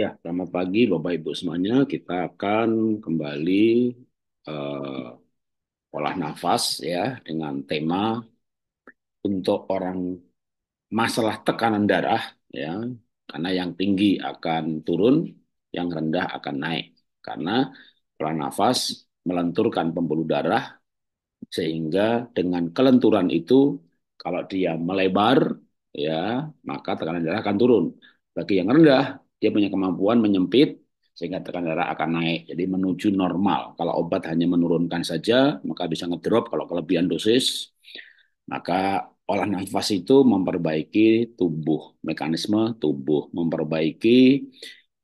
Ya, selamat pagi Bapak Ibu semuanya. Kita akan kembali eh, olah nafas ya dengan tema untuk orang masalah tekanan darah ya. Karena yang tinggi akan turun, yang rendah akan naik. Karena olah nafas melenturkan pembuluh darah sehingga dengan kelenturan itu kalau dia melebar ya, maka tekanan darah akan turun. Bagi yang rendah, dia punya kemampuan menyempit sehingga tekanan darah akan naik. Jadi menuju normal. Kalau obat hanya menurunkan saja, maka bisa ngedrop kalau kelebihan dosis. Maka olah nafas itu memperbaiki tubuh, mekanisme tubuh, memperbaiki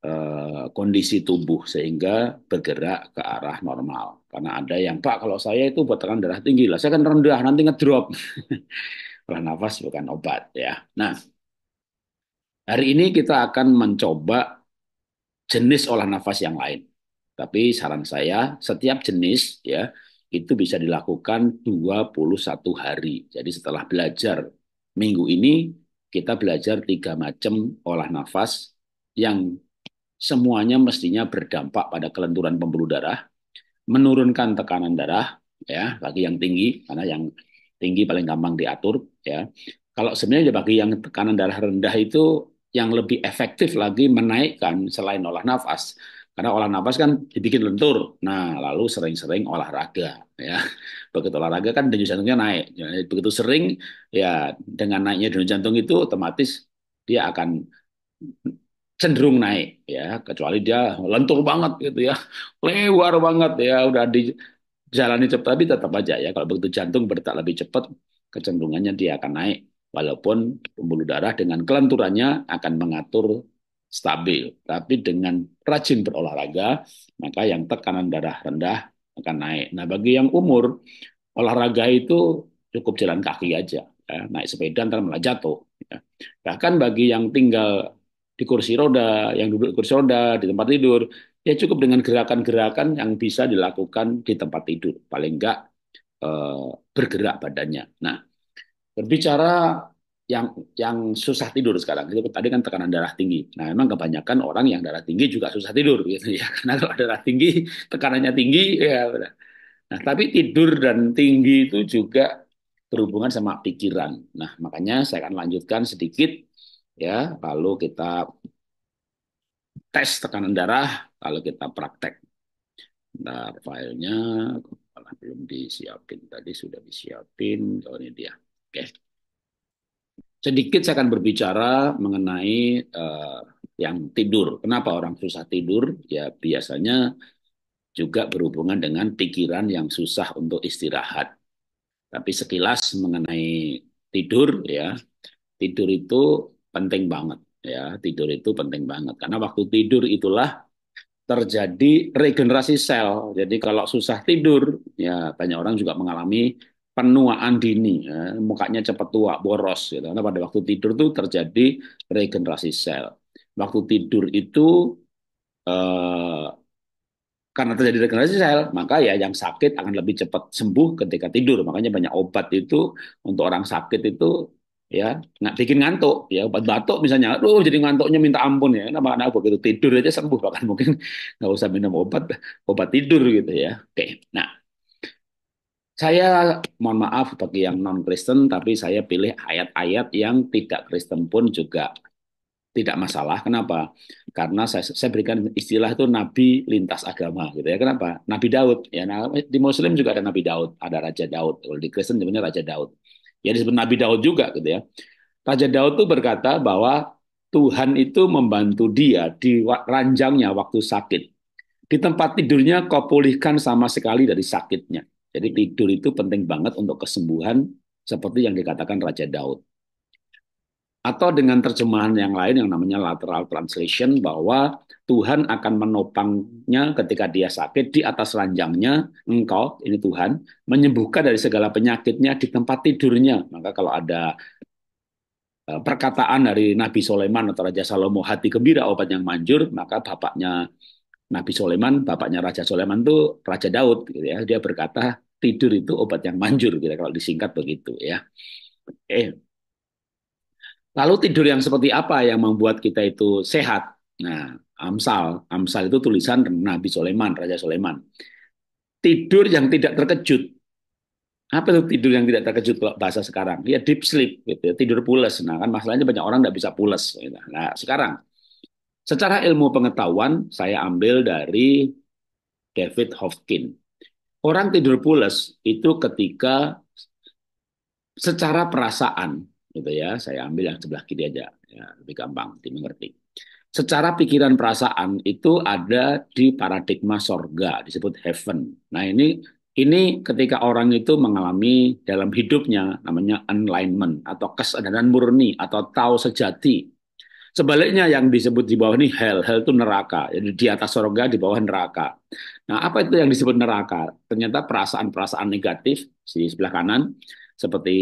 eh, kondisi tubuh sehingga bergerak ke arah normal. Karena ada yang Pak kalau saya itu buat tekanan darah tinggi lah, saya kan rendah nanti ngedrop. olah nafas bukan obat ya. Nah hari ini kita akan mencoba jenis olah nafas yang lain. Tapi saran saya setiap jenis ya itu bisa dilakukan 21 hari. Jadi setelah belajar minggu ini kita belajar tiga macam olah nafas yang semuanya mestinya berdampak pada kelenturan pembuluh darah, menurunkan tekanan darah ya bagi yang tinggi karena yang tinggi paling gampang diatur ya. Kalau sebenarnya bagi yang tekanan darah rendah itu yang lebih efektif lagi menaikkan selain olah nafas. Karena olah nafas kan dibikin lentur. Nah, lalu sering-sering olahraga ya. Begitu olahraga kan denyut jantungnya naik. Jadi, begitu sering ya dengan naiknya denyut jantung itu otomatis dia akan cenderung naik ya kecuali dia lentur banget gitu ya lewar banget ya udah dijalani cepat tapi tetap aja ya kalau begitu jantung berdetak lebih cepat kecenderungannya dia akan naik walaupun pembuluh darah dengan kelenturannya akan mengatur stabil tapi dengan rajin berolahraga maka yang tekanan darah rendah akan naik nah bagi yang umur olahraga itu cukup jalan kaki aja ya. naik sepeda ntar malah jatuh ya. bahkan bagi yang tinggal di kursi roda, yang duduk di kursi roda, di tempat tidur, ya cukup dengan gerakan-gerakan yang bisa dilakukan di tempat tidur. Paling enggak eh, bergerak badannya. Nah, berbicara yang yang susah tidur sekarang itu tadi kan tekanan darah tinggi. Nah, memang kebanyakan orang yang darah tinggi juga susah tidur gitu ya. Karena kalau darah tinggi, tekanannya tinggi ya. Nah, tapi tidur dan tinggi itu juga berhubungan sama pikiran. Nah, makanya saya akan lanjutkan sedikit ya, lalu kita tes tekanan darah, lalu kita praktek. Nah, filenya belum disiapin. Tadi sudah disiapin. Oh, ini dia. Oke. Sedikit saya akan berbicara mengenai uh, yang tidur. Kenapa orang susah tidur? Ya biasanya juga berhubungan dengan pikiran yang susah untuk istirahat. Tapi sekilas mengenai tidur ya, tidur itu penting banget ya. Tidur itu penting banget karena waktu tidur itulah terjadi regenerasi sel. Jadi kalau susah tidur, ya banyak orang juga mengalami penuaan dini, ya, mukanya cepat tua, boros. Gitu. Karena pada waktu tidur itu terjadi regenerasi sel. Waktu tidur itu eh, karena terjadi regenerasi sel, maka ya yang sakit akan lebih cepat sembuh ketika tidur. Makanya banyak obat itu untuk orang sakit itu ya nggak bikin ngantuk ya obat batuk misalnya aduh jadi ngantuknya minta ampun ya kenapa anak begitu tidur aja sembuh bahkan mungkin nggak usah minum obat obat tidur gitu ya oke nah saya mohon maaf bagi yang non Kristen tapi saya pilih ayat-ayat yang tidak Kristen pun juga tidak masalah. Kenapa? Karena saya, saya berikan istilah itu nabi lintas agama gitu ya. Kenapa? Nabi Daud ya. Nah, di Muslim juga ada Nabi Daud, ada Raja Daud. Kalau di Kristen sebenarnya Raja Daud. Ya disebut Nabi Daud juga gitu ya. Raja Daud itu berkata bahwa Tuhan itu membantu dia di ranjangnya waktu sakit. Di tempat tidurnya kau pulihkan sama sekali dari sakitnya. Jadi tidur itu penting banget untuk kesembuhan seperti yang dikatakan Raja Daud. Atau dengan terjemahan yang lain yang namanya lateral translation bahwa Tuhan akan menopangnya ketika dia sakit di atas ranjangnya engkau ini Tuhan menyembuhkan dari segala penyakitnya di tempat tidurnya maka kalau ada perkataan dari Nabi Sulaiman atau Raja Salomo hati gembira obat yang manjur maka bapaknya Nabi Sulaiman bapaknya Raja Sulaiman itu Raja Daud gitu ya dia berkata tidur itu obat yang manjur gitu kalau disingkat begitu ya oke Lalu tidur yang seperti apa yang membuat kita itu sehat? Nah, Amsal. Amsal itu tulisan Nabi Sulaiman, Raja Sulaiman. Tidur yang tidak terkejut. Apa itu tidur yang tidak terkejut kalau bahasa sekarang? Ya deep sleep, gitu ya. tidur pulas. Nah kan masalahnya banyak orang nggak bisa pulas. Gitu. Nah sekarang, secara ilmu pengetahuan saya ambil dari David Hofkin. Orang tidur pulas itu ketika secara perasaan, gitu ya. Saya ambil yang sebelah kiri aja, ya, lebih gampang dimengerti secara pikiran perasaan itu ada di paradigma sorga disebut heaven. Nah ini ini ketika orang itu mengalami dalam hidupnya namanya enlightenment atau kesadaran murni atau tahu sejati. Sebaliknya yang disebut di bawah ini hell, hell itu neraka. Jadi di atas sorga, di bawah neraka. Nah apa itu yang disebut neraka? Ternyata perasaan-perasaan negatif di sebelah kanan seperti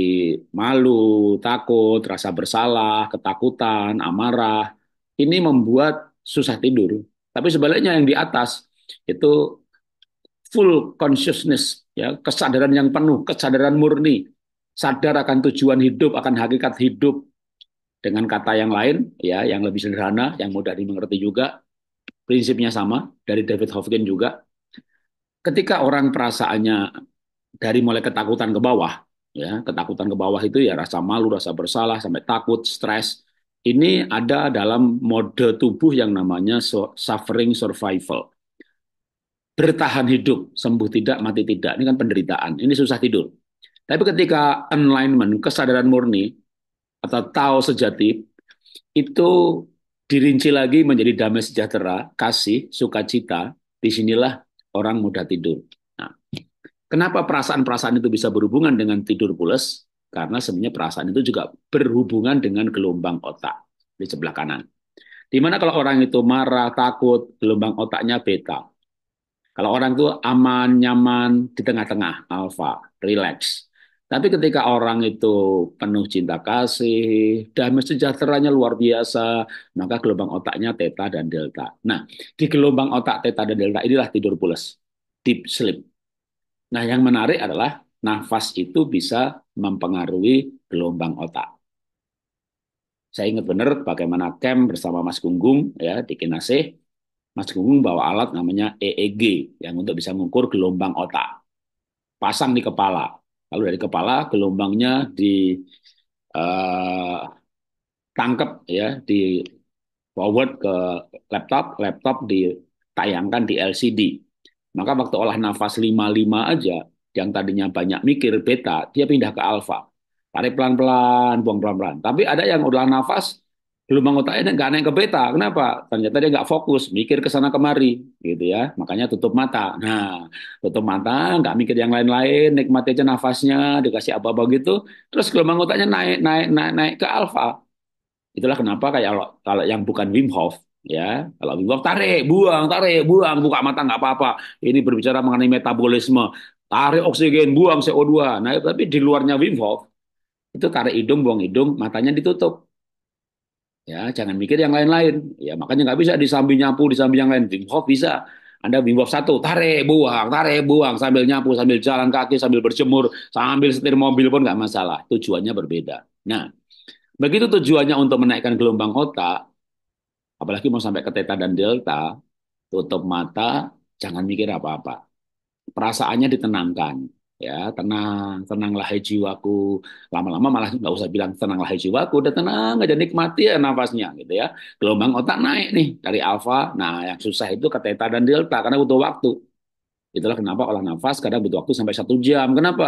malu, takut, rasa bersalah, ketakutan, amarah, ini membuat susah tidur. Tapi sebaliknya yang di atas itu full consciousness, ya kesadaran yang penuh, kesadaran murni, sadar akan tujuan hidup, akan hakikat hidup. Dengan kata yang lain, ya yang lebih sederhana, yang mudah dimengerti juga, prinsipnya sama dari David Hofkin juga. Ketika orang perasaannya dari mulai ketakutan ke bawah, ya ketakutan ke bawah itu ya rasa malu, rasa bersalah, sampai takut, stres, ini ada dalam mode tubuh yang namanya suffering survival. Bertahan hidup, sembuh tidak, mati tidak. Ini kan penderitaan. Ini susah tidur. Tapi ketika enlightenment, kesadaran murni, atau tahu sejati, itu dirinci lagi menjadi damai sejahtera, kasih, sukacita. Di sinilah orang mudah tidur. Nah, kenapa perasaan-perasaan itu bisa berhubungan dengan tidur pulas? Karena sebenarnya perasaan itu juga berhubungan dengan gelombang otak di sebelah kanan. Di mana kalau orang itu marah, takut, gelombang otaknya beta. Kalau orang itu aman, nyaman, di tengah-tengah, alfa, relax. Tapi ketika orang itu penuh cinta kasih, damai sejahteranya luar biasa, maka gelombang otaknya theta dan delta. Nah, di gelombang otak theta dan delta inilah tidur pulas, deep sleep. Nah, yang menarik adalah nafas itu bisa mempengaruhi gelombang otak. Saya ingat benar bagaimana camp bersama Mas Gunggung ya di Kinasih. Mas Gunggung bawa alat namanya EEG yang untuk bisa mengukur gelombang otak. Pasang di kepala. Lalu dari kepala gelombangnya di uh, tangkap ya di forward ke laptop, laptop ditayangkan di LCD. Maka waktu olah nafas 55 aja yang tadinya banyak mikir beta, dia pindah ke alfa. Tarik pelan-pelan, buang pelan-pelan. Tapi ada yang udah nafas, gelombang otaknya nggak naik ke beta. Kenapa? Ternyata dia nggak fokus, mikir ke sana kemari, gitu ya. Makanya tutup mata. Nah, tutup mata, nggak mikir yang lain-lain, nikmati aja nafasnya, dikasih apa-apa gitu. Terus gelombang otaknya naik, naik, naik, naik ke alfa. Itulah kenapa kayak kalau yang bukan Wim Hof, ya kalau Wim Hof tarik, buang, tarik, buang, buka mata nggak apa-apa. Ini berbicara mengenai metabolisme tarik oksigen, buang CO2. Nah, tapi di luarnya Wim Hof, itu tarik hidung, buang hidung, matanya ditutup. Ya, jangan mikir yang lain-lain. Ya, makanya nggak bisa disambi nyapu, disambi yang lain. Wim Hof bisa. Anda Wim Hof satu, tarik, buang, tarik, buang, sambil nyapu, sambil jalan kaki, sambil berjemur, sambil setir mobil pun nggak masalah. Tujuannya berbeda. Nah, begitu tujuannya untuk menaikkan gelombang otak, apalagi mau sampai ke theta dan delta, tutup mata, jangan mikir apa-apa perasaannya ditenangkan ya tenang tenanglah hai jiwaku. Lama-lama malah nggak usah bilang tenanglah hai jiwaku udah tenang aja nikmati ya nafasnya gitu ya. Gelombang otak naik nih dari alfa nah yang susah itu ke theta dan delta karena butuh waktu. Itulah kenapa olah nafas kadang butuh waktu sampai satu jam. Kenapa?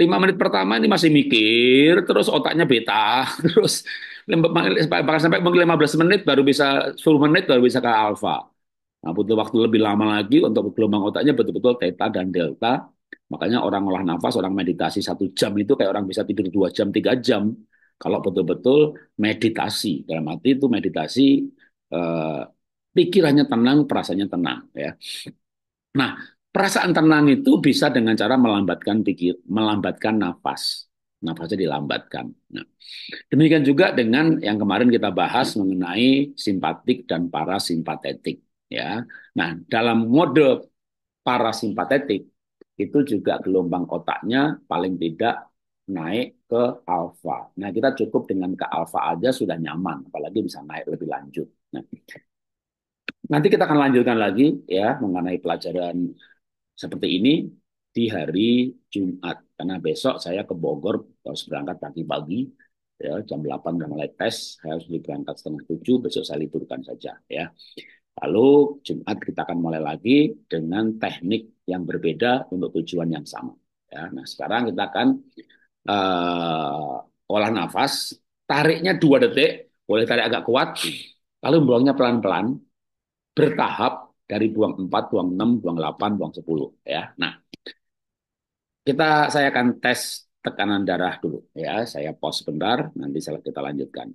Lima menit pertama ini masih mikir terus otaknya beta terus bahkan sampai mungkin 15 menit baru bisa 10 menit baru bisa ke alfa Nah, butuh waktu lebih lama lagi untuk gelombang otaknya betul-betul theta dan delta. Makanya orang olah nafas, orang meditasi satu jam itu kayak orang bisa tidur dua jam, tiga jam. Kalau betul-betul meditasi, dalam arti itu meditasi eh, pikirannya tenang, perasaannya tenang. Ya. Nah, perasaan tenang itu bisa dengan cara melambatkan pikir, melambatkan nafas. Nafasnya dilambatkan. Nah, demikian juga dengan yang kemarin kita bahas mengenai simpatik dan parasimpatetik ya. Nah, dalam mode parasimpatetik itu juga gelombang otaknya paling tidak naik ke alfa. Nah, kita cukup dengan ke alfa aja sudah nyaman, apalagi bisa naik lebih lanjut. Nah, Nanti kita akan lanjutkan lagi ya mengenai pelajaran seperti ini di hari Jumat. Karena besok saya ke Bogor harus berangkat pagi-pagi ya jam 8 udah mulai tes harus berangkat setengah tujuh besok saya liburkan saja ya lalu Jumat kita akan mulai lagi dengan teknik yang berbeda untuk tujuan yang sama ya nah sekarang kita akan uh, olah nafas tariknya dua detik boleh tarik agak kuat lalu buangnya pelan-pelan bertahap dari buang 4, buang 6, buang 8, buang 10 ya. Nah, kita saya akan tes tekanan darah dulu ya. Saya pause sebentar, nanti kita lanjutkan.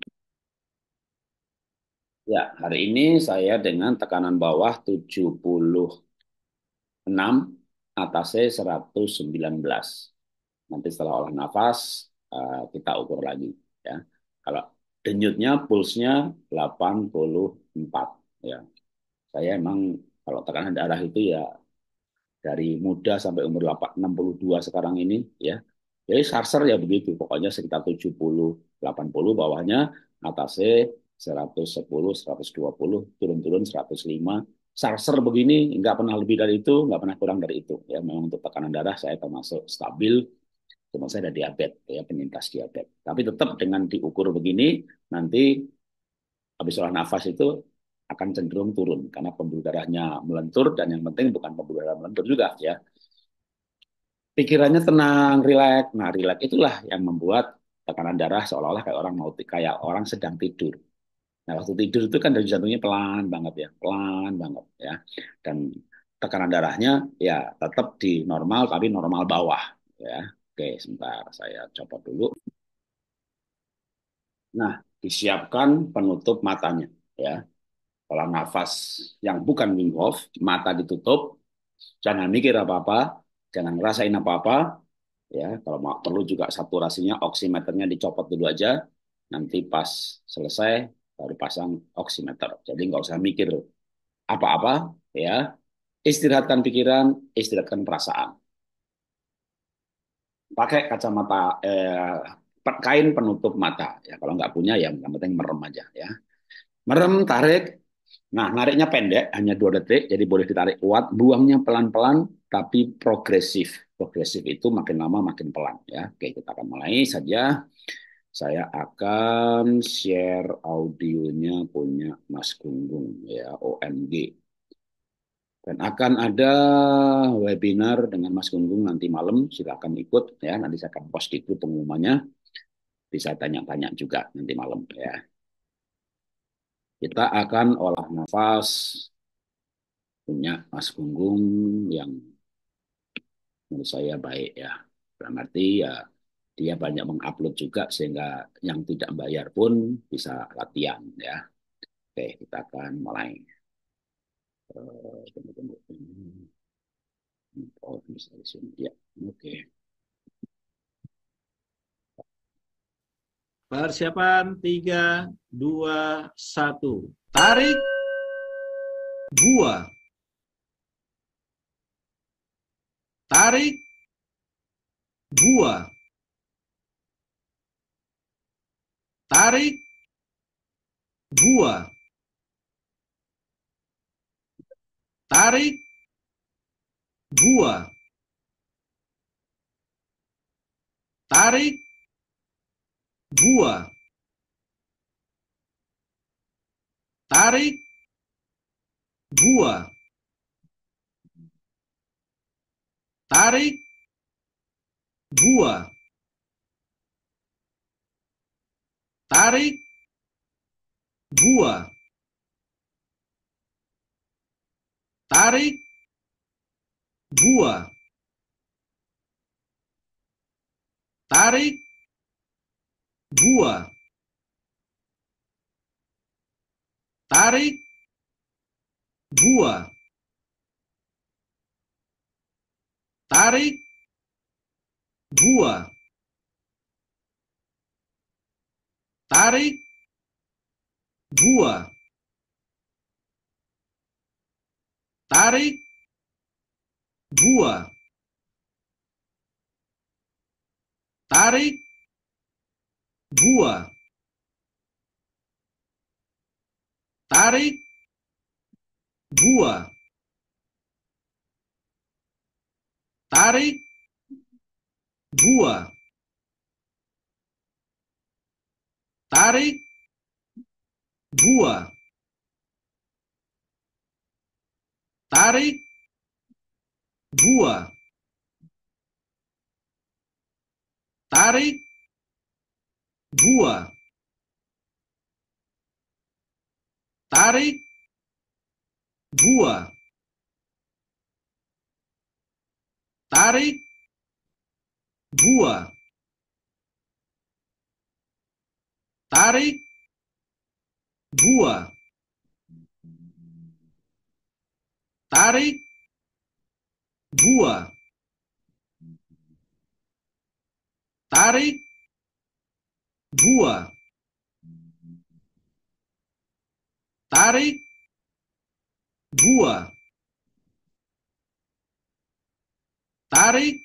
Ya, hari ini saya dengan tekanan bawah 76, atasnya 119. Nanti setelah olah nafas eh, kita ukur lagi ya. Kalau denyutnya pulsnya 84 ya. Saya emang kalau tekanan darah itu ya dari muda sampai umur 62 sekarang ini ya jadi sarser ya begitu, pokoknya sekitar 70, 80 bawahnya, atasnya 110, 120, turun-turun 105. Sarser begini nggak pernah lebih dari itu, nggak pernah kurang dari itu. Ya memang untuk tekanan darah saya termasuk stabil, cuma saya ada diabetes, ya penyintas diabetes. Tapi tetap dengan diukur begini, nanti habis olah nafas itu akan cenderung turun karena pembuluh darahnya melentur dan yang penting bukan pembuluh darah melentur juga ya pikirannya tenang, rileks. Nah, rileks itulah yang membuat tekanan darah seolah-olah kayak orang mau kayak orang sedang tidur. Nah, waktu tidur itu kan dari jantungnya pelan banget ya, pelan banget ya. Dan tekanan darahnya ya tetap di normal tapi normal bawah ya. Oke, sebentar saya copot dulu. Nah, disiapkan penutup matanya ya. Kalau nafas yang bukan Wim Hof, mata ditutup, jangan mikir apa-apa, jangan ngerasain apa-apa ya kalau mau perlu juga saturasinya oximeternya dicopot dulu aja nanti pas selesai baru pasang oximeter jadi nggak usah mikir apa-apa ya istirahatkan pikiran istirahatkan perasaan pakai kacamata eh, kain penutup mata ya kalau nggak punya ya yang penting merem aja ya merem tarik Nah, nariknya pendek, hanya dua detik, jadi boleh ditarik kuat. Buangnya pelan-pelan, tapi progresif. Progresif itu makin lama makin pelan. ya. Oke, kita akan mulai saja. Saya akan share audionya punya Mas Gunggung, ya, OMG. Dan akan ada webinar dengan Mas Gunggung nanti malam, silakan ikut ya. Nanti saya akan post di grup pengumumannya. Bisa tanya-tanya juga nanti malam ya. Kita akan olah nafas punya Mas Gunggung yang menurut saya baik ya. Berarti ya dia banyak mengupload juga sehingga yang tidak bayar pun bisa latihan ya. Oke, kita akan mulai. Tunggu, tunggu. Oh, bisa di sini. Ya, oke. Persiapan 3, 2, 1. Tarik. Buah. Tarik. Buah. tarik dua. Tarik dua. Tarik dua. Tarik dua. Tarik dua. tarik, gua. Tarik, gua. Tarik, gua. Tarik, gua. Tarik, gua. tarik dua tarik dua tarik dua tarik dua tarik dua tarik gua tarik gua tarik gua tarik gua tarik gua tarik gua tarik gua tarik gua tarik gua tarik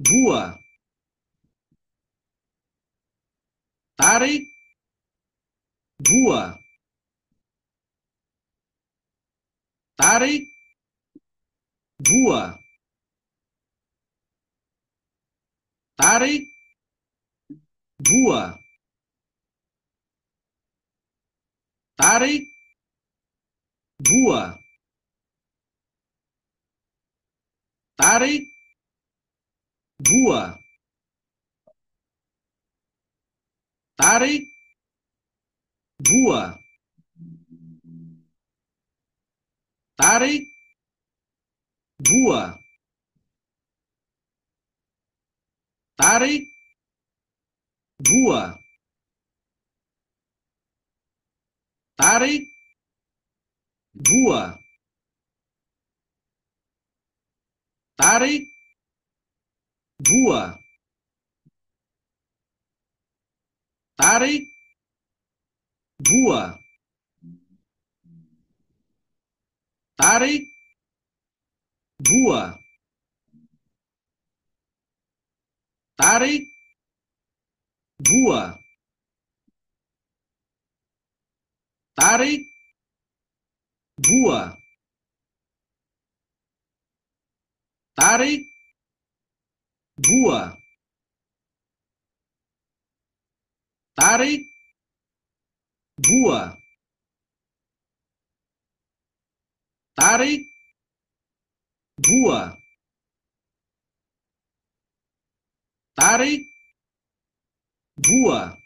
gua tarik dua. Tarik dua. Tarik dua. Tarik dua. Tarik gua Tarik. Buah. Tarik. Buah. Tarik. Buah. Tarik. Buah. Tarik. Buah. tarik gua tarik gua tarik gua tarik gua tarik gua tarik gua tarik gua tarik gua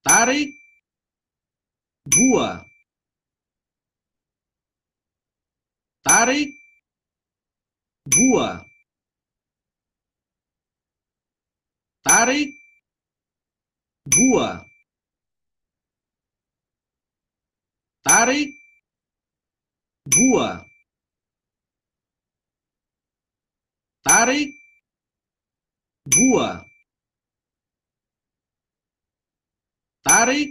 tarik gua tarik gua tarik, gua, tarik, gua, tarik, gua, tarik,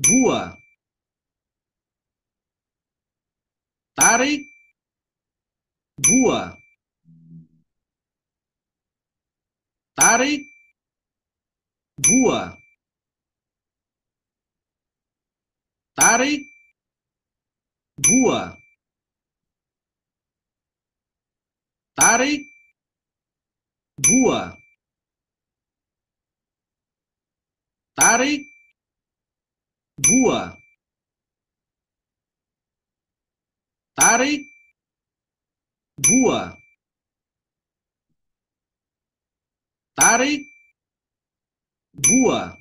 gua, tarik, gua. tarik, gua, tarik, gua, tarik, gua, tarik, gua, tarik, gua. tarik gua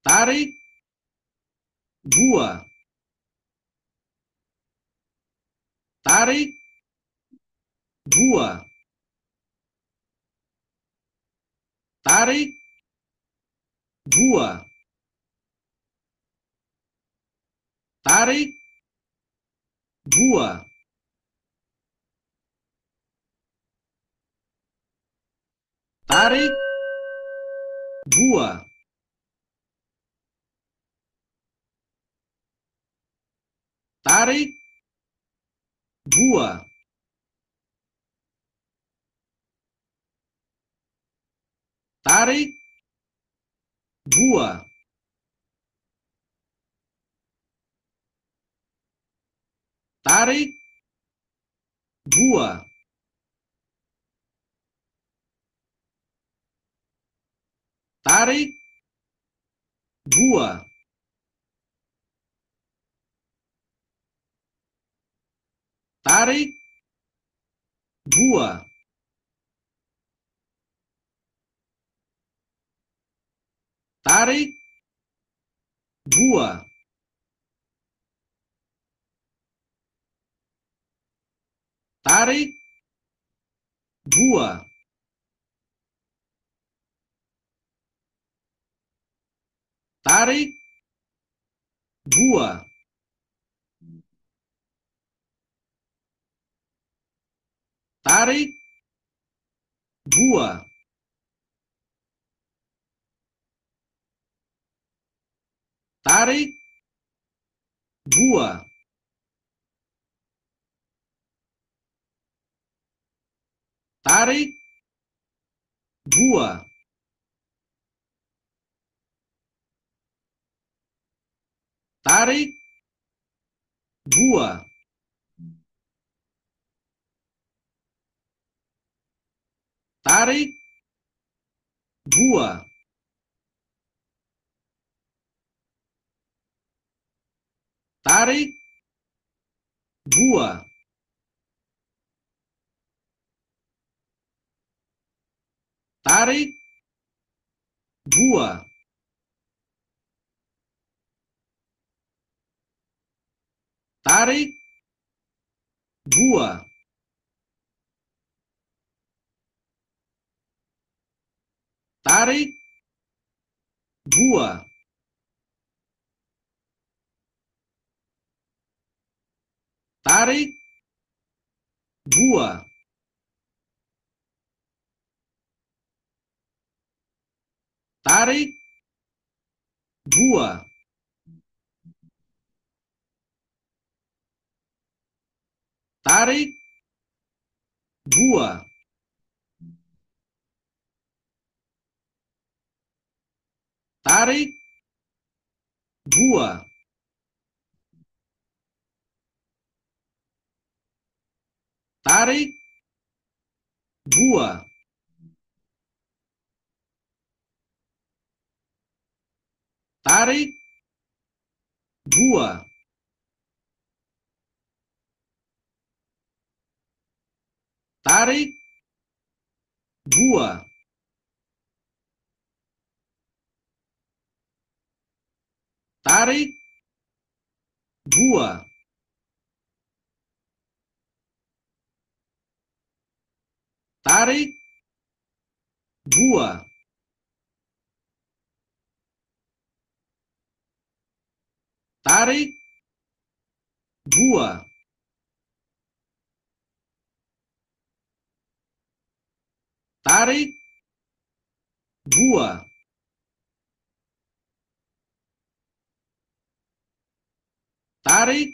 tarik gua tarik gua tarik gua tarik gua Tarik. Buah. Tarik. Buah. Tarik. dua, tarik, dua, tarik gua tarik gua tarik gua tarik buah. tarik, buah, Tarik, buah, Tarik, buah, Tarik, buah. tarik buah tarik buah tarik buah tarik buah tarik buah, tarik buah, tarik buah, tarik buah. Tarik buah, Tarik buah, Tarik buah, Tarik buah. tarik, buah, Tarik, buah, Tarik, buah, Tarik, buah. tarik, buah. Tarik,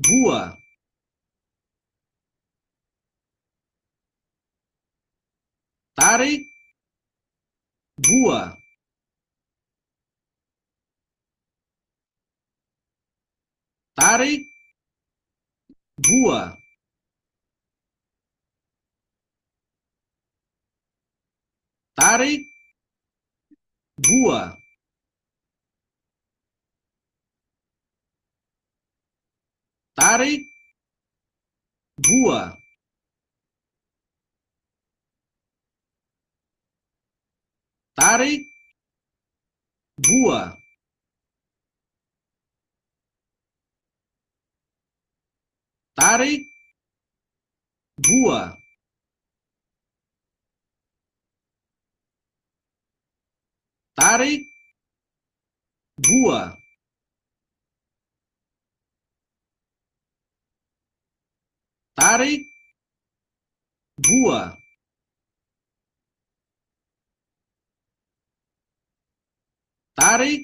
buah. Tarik, buah. Tarik, buah. Tarik gua. Tarik gua. Tarik gua. Tarik buah. tarik gua tarik gua tarik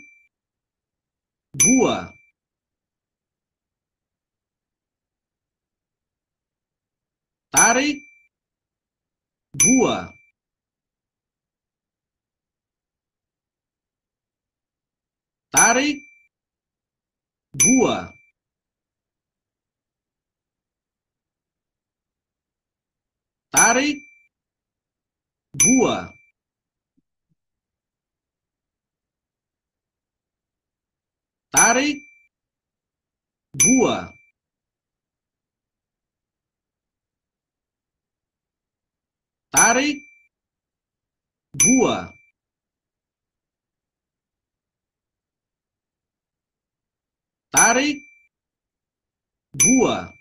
gua tarik buah. tarik, gua. Tarik, gua. Tarik, gua. Tarik, buah Tarik, buah.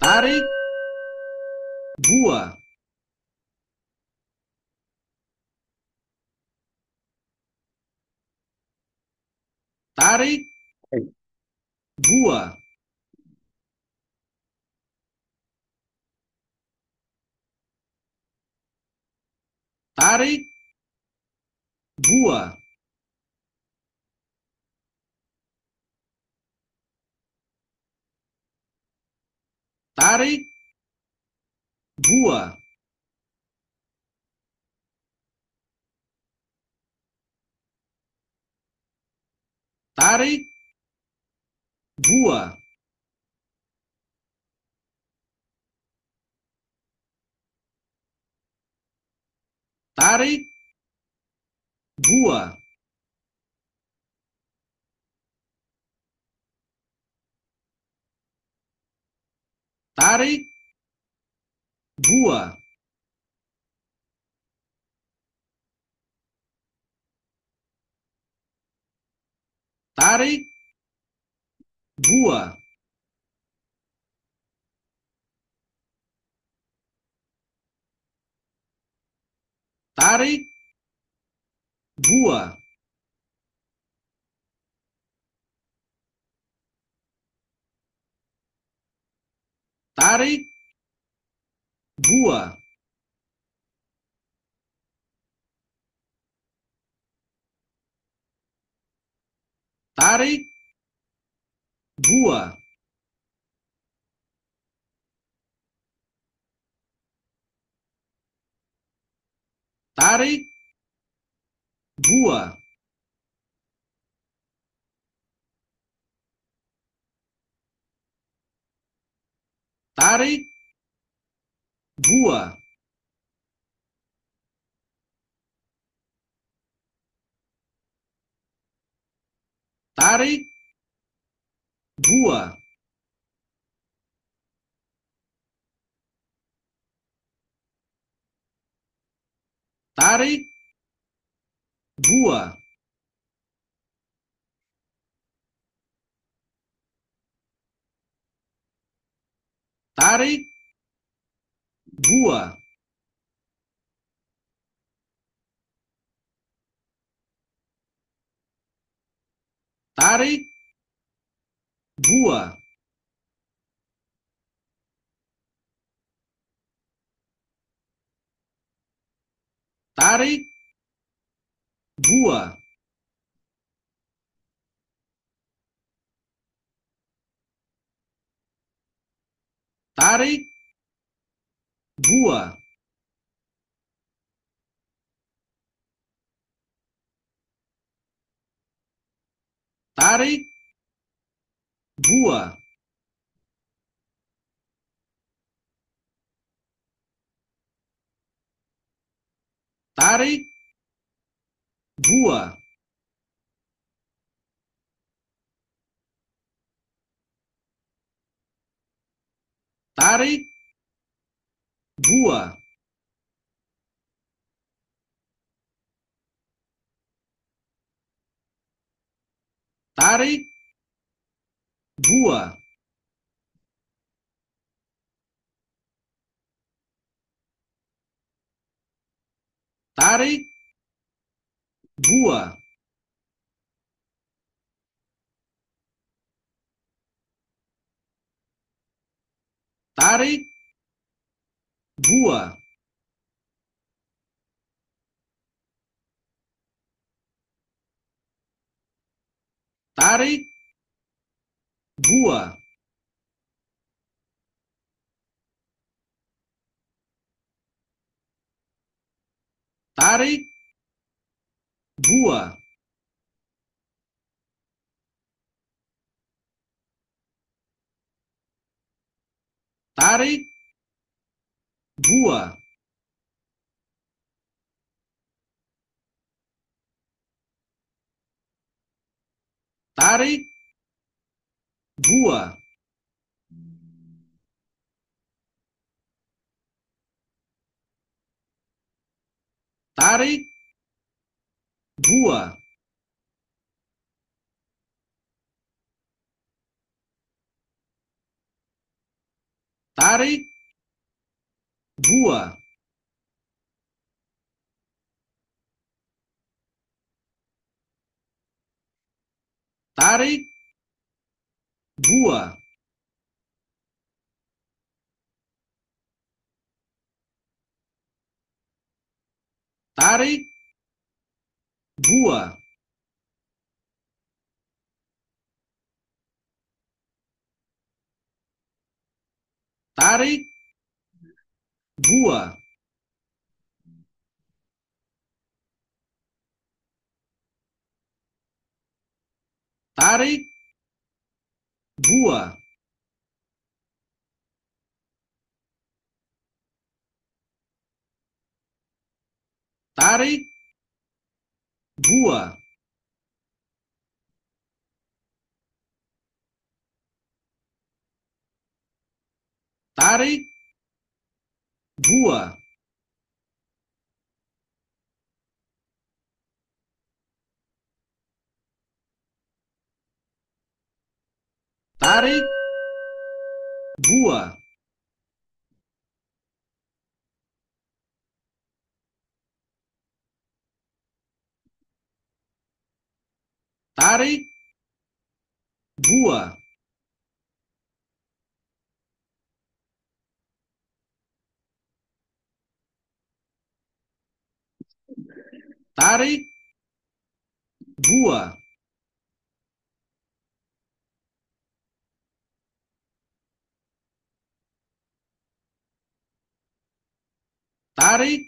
Tarik, buah. Tarik, buah. Tarik, buah. Tarik, buah. Tarik, buah. Tarik, buah. Tarik, buah. Tarik, buah. tarik gua. Tarik gua. Tarik gua. tarik gua tarik gua tarik buah tarik dua. Tarik dua. Tarik dua. tarik dua. Tarik dua. Tarik buah tarik dua. Tarik dua. Tarik dua. Tarik dua. Tarik dua. Tarik buah tarik buah tarik buah tarik buah Tarik dua. Tarik dua. Tarik dua. tarik, buah Tarik, buah Tarik, buah tarik gua tarik gua tarik gua tarik, buah Tarik, buah Tarik,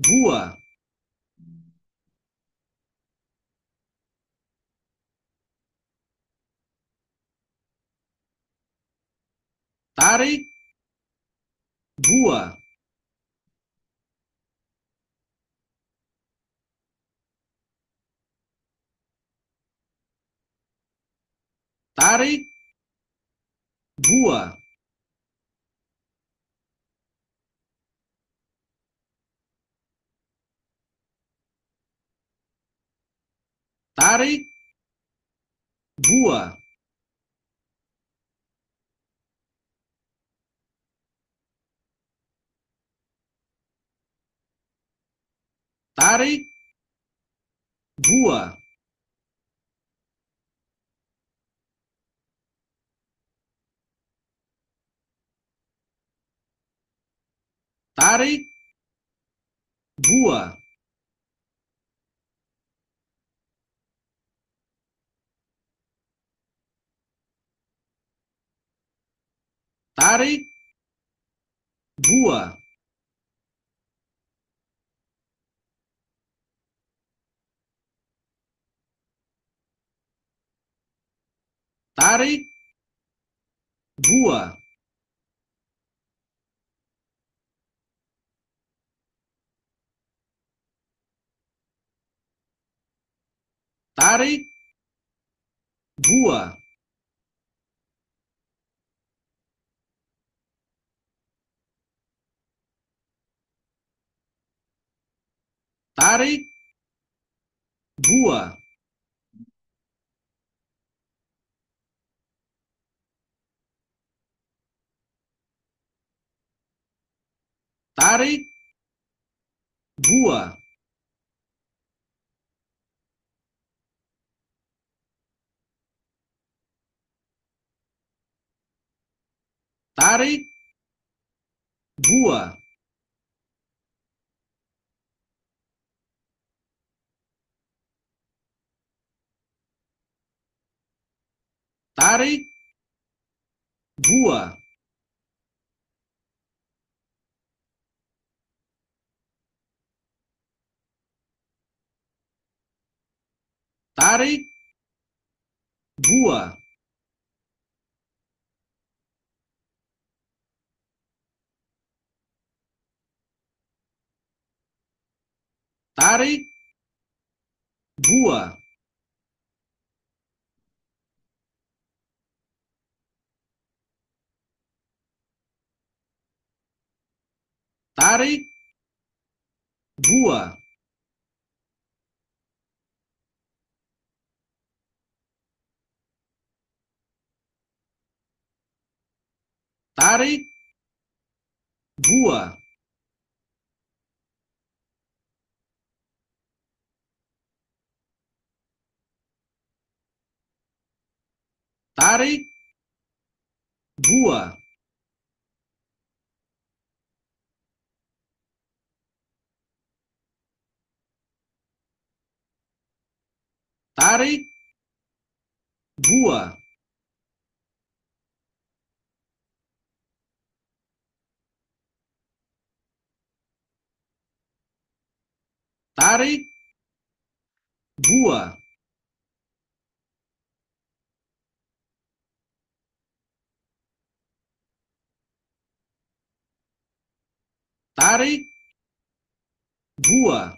buah tarik buah. Tarik buah. Tarik buah. Tarik dua. Tarik dua. Tarik dua. Tarik dua. Tarik dua. Tarik dua. tarik buah tarik buah tarik buah tarik buah tarik buah tarik buah mencari gua. Tarik gua. Tarik buah mencari buah, Tarik buah,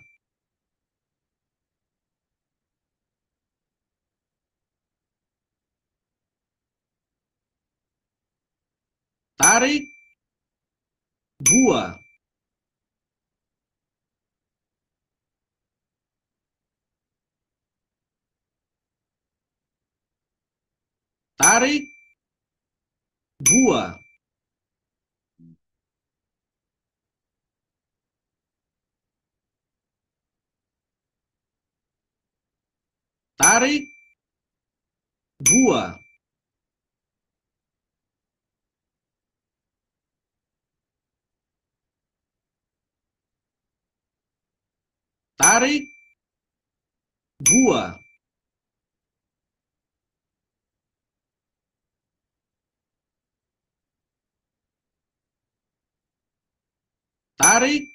Tarik buah. Harry voa. Harry voa. Harry voa. tarik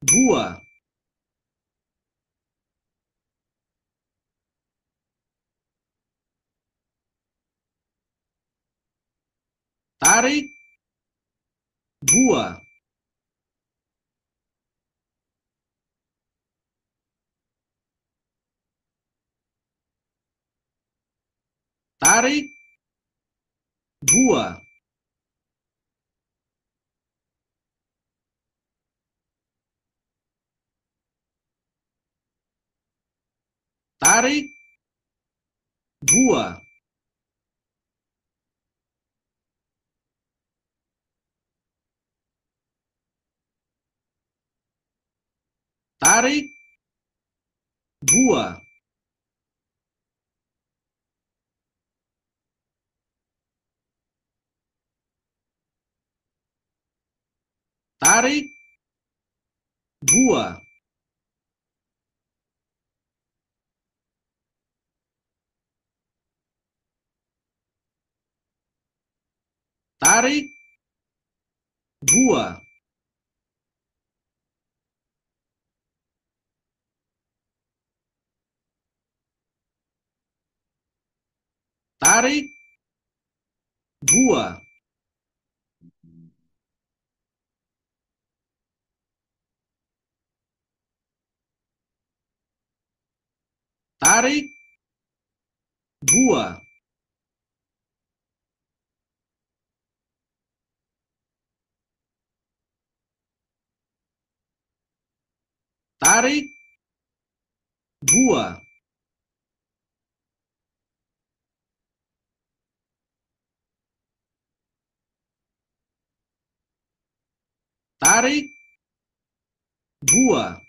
gua. Tarik gua. Tarik gua. tarik gua tarik gua tarik gua tarik, gua Tarik, gua Tarik, gua Tarik gua. Tarik gua.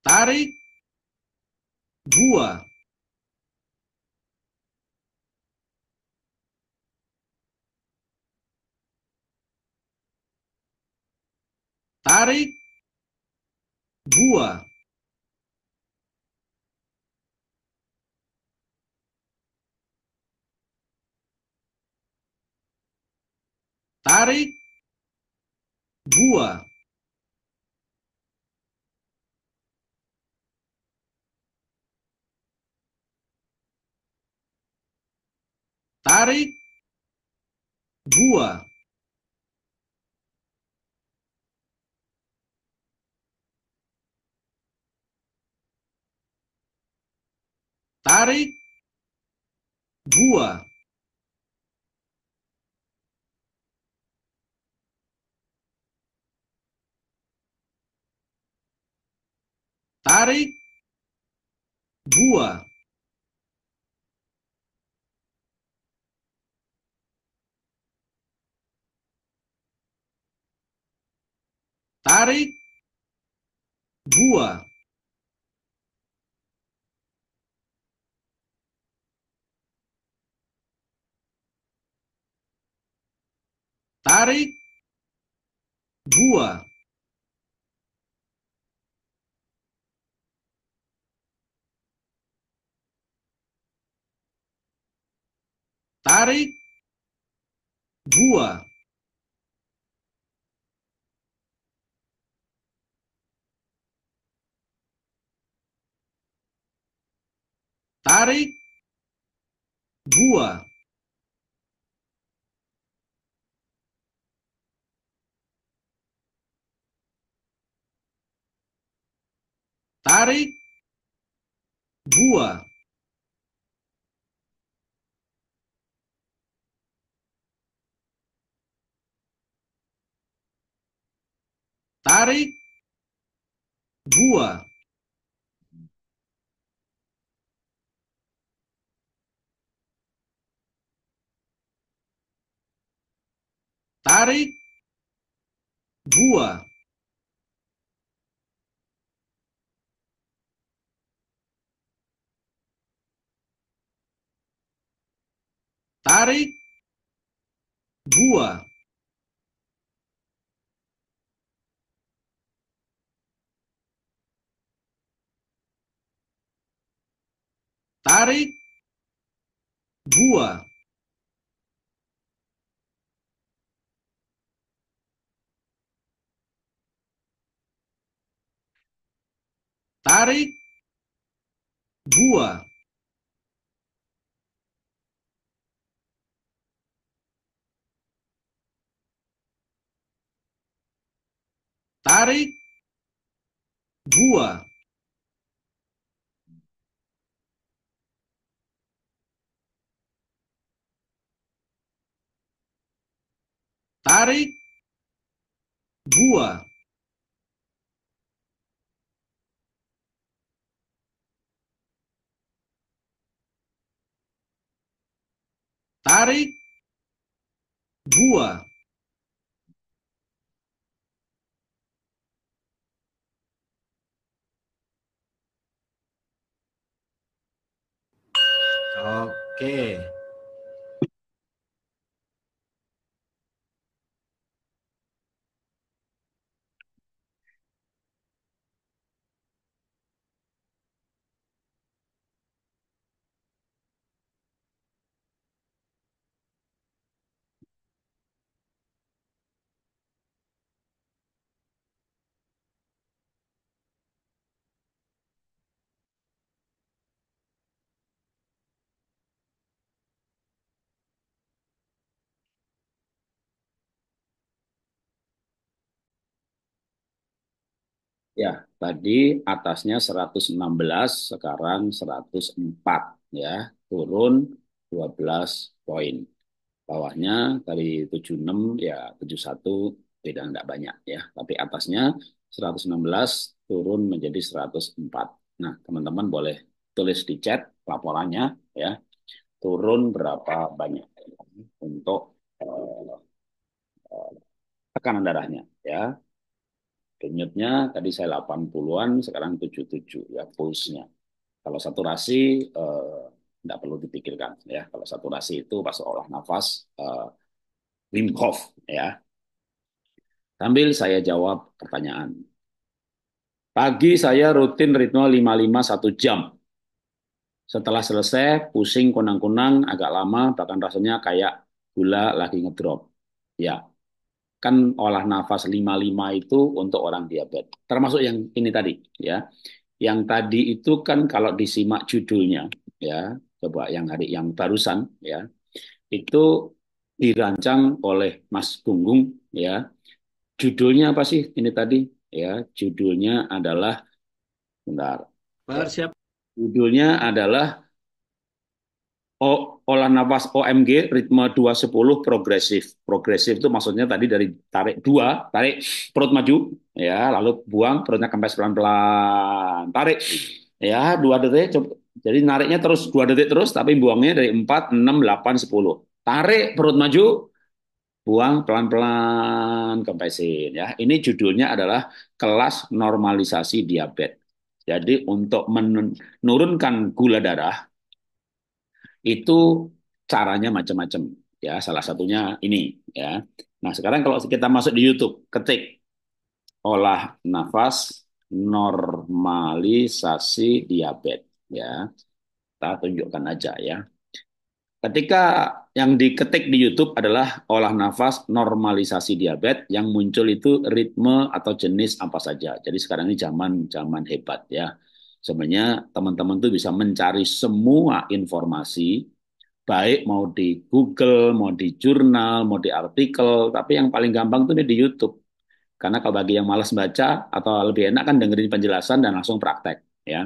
Tarik gua. Tarik, dua, tarik, buah, tarik, buah, tarik gua tarik gua tarik gua tarik, buah, tarik, buah, tarik, buah, tarik, buah Tarik, buah Tarik, buah tarik, buah, tarik, buah, tarik, buah, tarik gua. Tarik gua. Tarik gua. Oke. Okay. Ya, tadi atasnya 116, sekarang 104 ya, turun 12 poin. Bawahnya tadi 76 ya 71 beda enggak banyak ya, tapi atasnya 116 turun menjadi 104. Nah, teman-teman boleh tulis di chat laporannya ya, turun berapa banyak untuk uh, uh, tekanan darahnya ya. Denyutnya tadi saya 80-an, sekarang 77 ya pulsnya. Kalau saturasi eh, tidak perlu dipikirkan ya. Kalau saturasi itu pas olah nafas eh, Wim Hof ya. Sambil saya jawab pertanyaan. Pagi saya rutin ritme 55 satu jam. Setelah selesai, pusing kunang-kunang agak lama, bahkan rasanya kayak gula lagi ngedrop. Ya, kan olah nafas 55 itu untuk orang diabetes. Termasuk yang ini tadi ya. Yang tadi itu kan kalau disimak judulnya ya, coba yang hari yang barusan ya. Itu dirancang oleh Mas Gunggung ya. Judulnya apa sih ini tadi? Ya, judulnya adalah bentar. Persiap. Judulnya adalah O, olah nafas OMG ritme 210 progresif. Progresif itu maksudnya tadi dari tarik dua, tarik perut maju, ya, lalu buang perutnya kempes pelan-pelan, tarik, ya dua detik. Jadi nariknya terus dua detik terus, tapi buangnya dari 4, 6, 8, 10. Tarik perut maju, buang pelan-pelan kempesin. Ya, ini judulnya adalah kelas normalisasi diabetes. Jadi untuk menurunkan gula darah itu caranya macam-macam ya. Salah satunya ini ya. Nah sekarang kalau kita masuk di YouTube ketik olah nafas normalisasi diabetes ya. Kita tunjukkan aja ya. Ketika yang diketik di YouTube adalah olah nafas normalisasi diabetes yang muncul itu ritme atau jenis apa saja. Jadi sekarang ini zaman zaman hebat ya Sebenarnya teman-teman tuh bisa mencari semua informasi, baik mau di Google, mau di jurnal, mau di artikel, tapi yang paling gampang tuh di YouTube. Karena kalau bagi yang malas baca atau lebih enak kan dengerin penjelasan dan langsung praktek ya.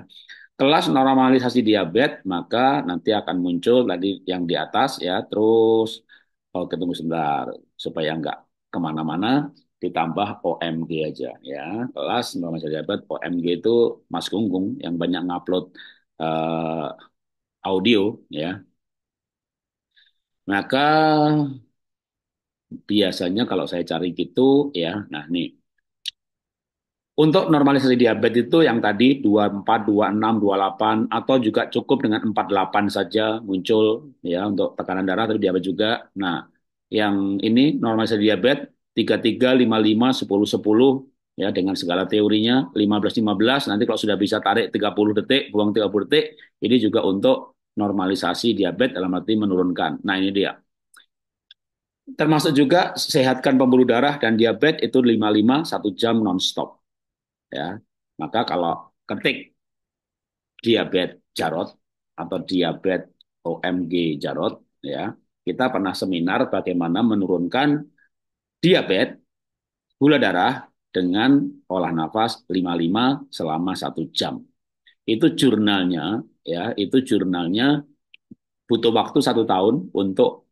Kelas normalisasi diabetes maka nanti akan muncul tadi yang di atas ya terus oh ketemu sebentar supaya nggak ke mana-mana ditambah OMG aja ya. Kelas informasi dapat OMG itu Mas Gunggung yang banyak ngupload uh, audio ya. Maka biasanya kalau saya cari gitu ya nah nih. Untuk normalisasi diabetes itu yang tadi 24, 26, 28 atau juga cukup dengan 48 saja muncul ya untuk tekanan darah tapi diabetes juga. Nah, yang ini normalisasi diabetes 33, 55, 10, 10 ya dengan segala teorinya 15 15 nanti kalau sudah bisa tarik 30 detik buang 30 detik ini juga untuk normalisasi diabetes dalam arti menurunkan. Nah, ini dia. Termasuk juga sehatkan pembuluh darah dan diabetes itu 55 satu jam nonstop. Ya. Maka kalau ketik diabetes Jarot atau diabetes OMG Jarot ya, kita pernah seminar bagaimana menurunkan diabetes, gula darah dengan olah nafas 55 selama satu jam. Itu jurnalnya, ya, itu jurnalnya butuh waktu satu tahun untuk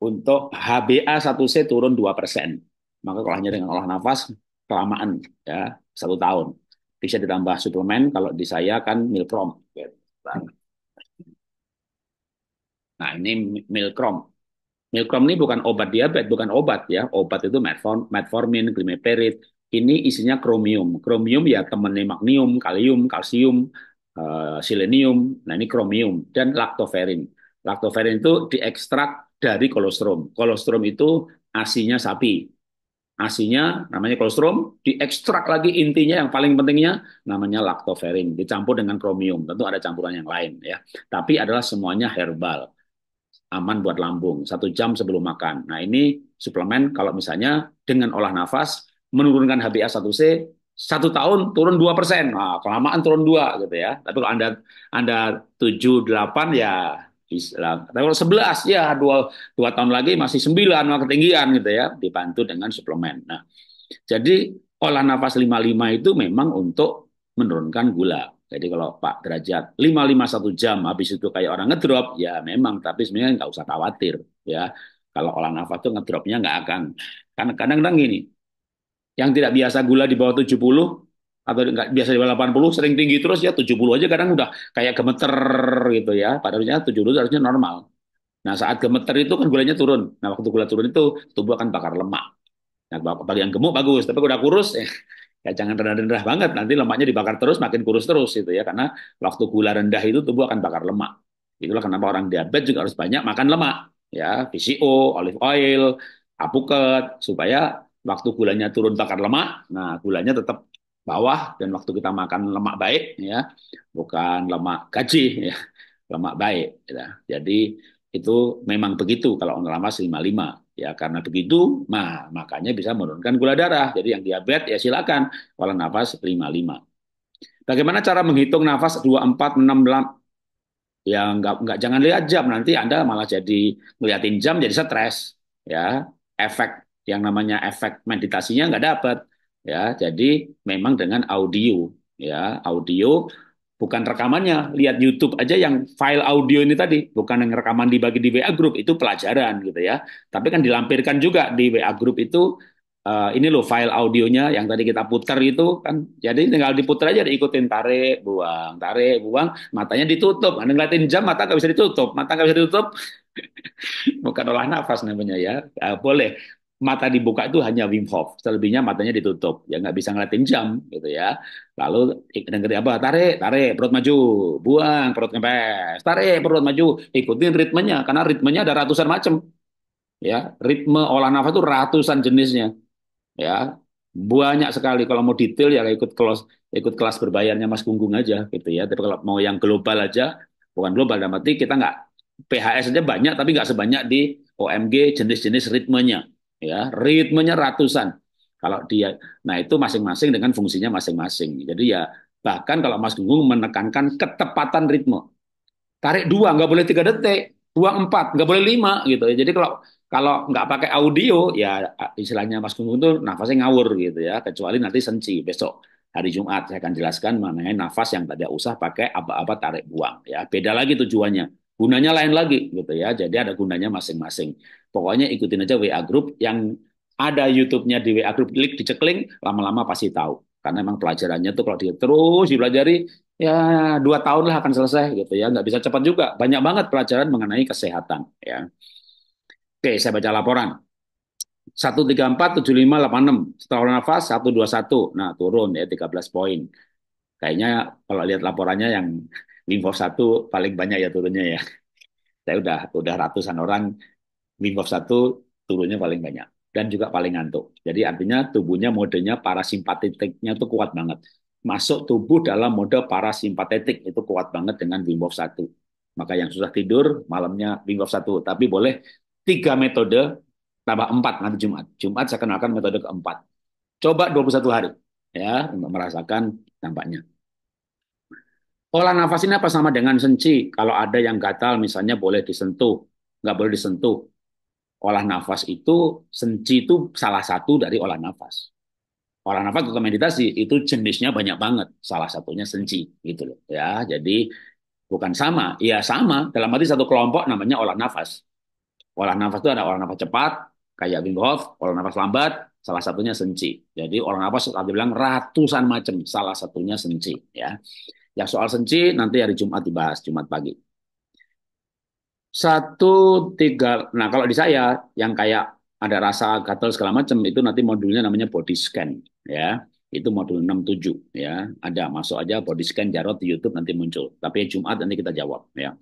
untuk HbA1c turun 2 persen. Maka kalau hanya dengan olah nafas kelamaan ya satu tahun. Bisa ditambah suplemen kalau di saya kan milkrom. Nah ini milkrom Milkrom ini bukan obat diabetes, bukan obat ya. Obat itu metformin, glimepirid. Ini isinya kromium. Kromium ya temennya magnium, kalium, kalsium, uh, selenium. Nah ini kromium dan laktoferin. Laktoferin itu diekstrak dari kolostrum. Kolostrum itu asinya sapi. Asinya namanya kolostrum, diekstrak lagi intinya yang paling pentingnya namanya laktoferin, dicampur dengan kromium. Tentu ada campuran yang lain ya. Tapi adalah semuanya herbal aman buat lambung satu jam sebelum makan. Nah ini suplemen kalau misalnya dengan olah nafas menurunkan HbA1c satu tahun turun dua persen, nah, kelamaan turun dua gitu ya. Tapi kalau anda anda tujuh delapan ya. Tapi kalau sebelas ya dua dua tahun lagi masih sembilan maka ketinggian gitu ya dibantu dengan suplemen. Nah jadi olah nafas 55 itu memang untuk menurunkan gula. Jadi kalau Pak Derajat 551 jam habis itu kayak orang ngedrop, ya memang. Tapi sebenarnya nggak usah khawatir. ya Kalau olah nafas itu ngedropnya nggak akan. Karena kadang-kadang gini, yang tidak biasa gula di bawah 70 atau nggak biasa di bawah 80 sering tinggi terus ya 70 aja kadang udah kayak gemeter gitu ya. Padahal 70 harusnya normal. Nah saat gemeter itu kan gulanya turun. Nah waktu gula turun itu tubuh akan bakar lemak. Nah bagi yang gemuk bagus, tapi udah kurus ya ya jangan rendah-rendah banget. Nanti lemaknya dibakar terus makin kurus terus itu ya. Karena waktu gula rendah itu tubuh akan bakar lemak. Itulah kenapa orang diabetes juga harus banyak makan lemak ya. PCO, olive oil, apuket supaya waktu gulanya turun bakar lemak nah gulanya tetap bawah dan waktu kita makan lemak baik ya bukan lemak gaji ya lemak baik ya. jadi itu memang begitu kalau lama 55 Ya, karena begitu, nah, makanya bisa menurunkan gula darah. Jadi yang diabetes ya silakan. Olah nafas 55. Bagaimana cara menghitung nafas 24, 6, ya nggak nggak jangan lihat jam. Nanti anda malah jadi ngeliatin jam jadi stres ya. Efek yang namanya efek meditasinya nggak dapat ya. Jadi memang dengan audio ya. Audio bukan rekamannya. Lihat YouTube aja yang file audio ini tadi. Bukan yang rekaman dibagi di WA group. Itu pelajaran gitu ya. Tapi kan dilampirkan juga di WA group itu uh, ini loh file audionya yang tadi kita putar itu kan. Jadi tinggal diputar aja diikutin. Tarik buang tarik buang. Matanya ditutup. Anda ngeliatin jam mata nggak bisa ditutup. Mata nggak bisa ditutup. Bukan olah nafas namanya ya. Uh, boleh mata dibuka itu hanya Wim Hof. Selebihnya matanya ditutup. Ya nggak bisa ngeliatin jam gitu ya. Lalu dengerin apa? Tarik tarik perut maju. Buang perut kempes tarik perut maju. Ikutin ritmenya karena ritmenya ada ratusan macam. Ya ritme olah nafas itu ratusan jenisnya. Ya banyak sekali. Kalau mau detail ya ikut kelas ikut kelas berbayarnya Mas Gunggung aja gitu ya. Tapi kalau mau yang global aja bukan global dalam arti kita nggak PHS aja banyak tapi nggak sebanyak di OMG jenis-jenis ritmenya ya ritmenya ratusan kalau dia nah itu masing-masing dengan fungsinya masing-masing jadi ya bahkan kalau Mas Gunggung menekankan ketepatan ritme tarik dua nggak boleh tiga detik buang empat nggak boleh lima gitu ya jadi kalau kalau nggak pakai audio, ya istilahnya Mas Gunggung itu nafasnya ngawur gitu ya, kecuali nanti senci besok hari Jumat saya akan jelaskan mengenai nafas yang tidak usah pakai apa-apa tarik buang ya. Beda lagi tujuannya. Gunanya lain lagi gitu ya. Jadi ada gunanya masing-masing. Pokoknya ikutin aja WA group yang ada YouTube-nya di WA group, klik dicekling, lama-lama pasti tahu. Karena memang pelajarannya tuh kalau dia terus dipelajari, ya dua tahun lah akan selesai gitu ya. Nggak bisa cepat juga. Banyak banget pelajaran mengenai kesehatan ya. Oke, saya baca laporan. 134, 75, 86. Setelah nafas, 121. Nah, turun ya 13 poin. Kayaknya kalau lihat laporannya yang Hof 1 paling banyak ya turunnya ya. Saya udah udah ratusan orang Hof 1 turunnya paling banyak dan juga paling ngantuk. Jadi artinya tubuhnya modenya parasimpatetiknya itu kuat banget. Masuk tubuh dalam mode parasimpatetik itu kuat banget dengan Wim Hof 1. Maka yang susah tidur malamnya Wim Hof 1. Tapi boleh tiga metode tambah empat nanti Jumat. Jumat saya kenalkan metode keempat. Coba 21 hari ya untuk merasakan dampaknya. Olah nafas ini apa sama dengan senci? Kalau ada yang gatal misalnya boleh disentuh, nggak boleh disentuh. Olah nafas itu senci itu salah satu dari olah nafas. Olah nafas atau meditasi itu jenisnya banyak banget. Salah satunya senci gitu loh ya. Jadi bukan sama, ya sama dalam arti satu kelompok namanya olah nafas. Olah nafas itu ada olah nafas cepat, kayak Wim Hof, olah nafas lambat, salah satunya senci. Jadi olah nafas tadi bilang ratusan macam, salah satunya senci. Ya, yang soal senci nanti hari Jumat dibahas, Jumat pagi. Satu tiga, nah kalau di saya yang kayak ada rasa gatal segala macam itu nanti modulnya namanya body scan, ya. Itu modul 67 ya. Ada masuk aja body scan Jarot di YouTube nanti muncul. Tapi Jumat nanti kita jawab ya.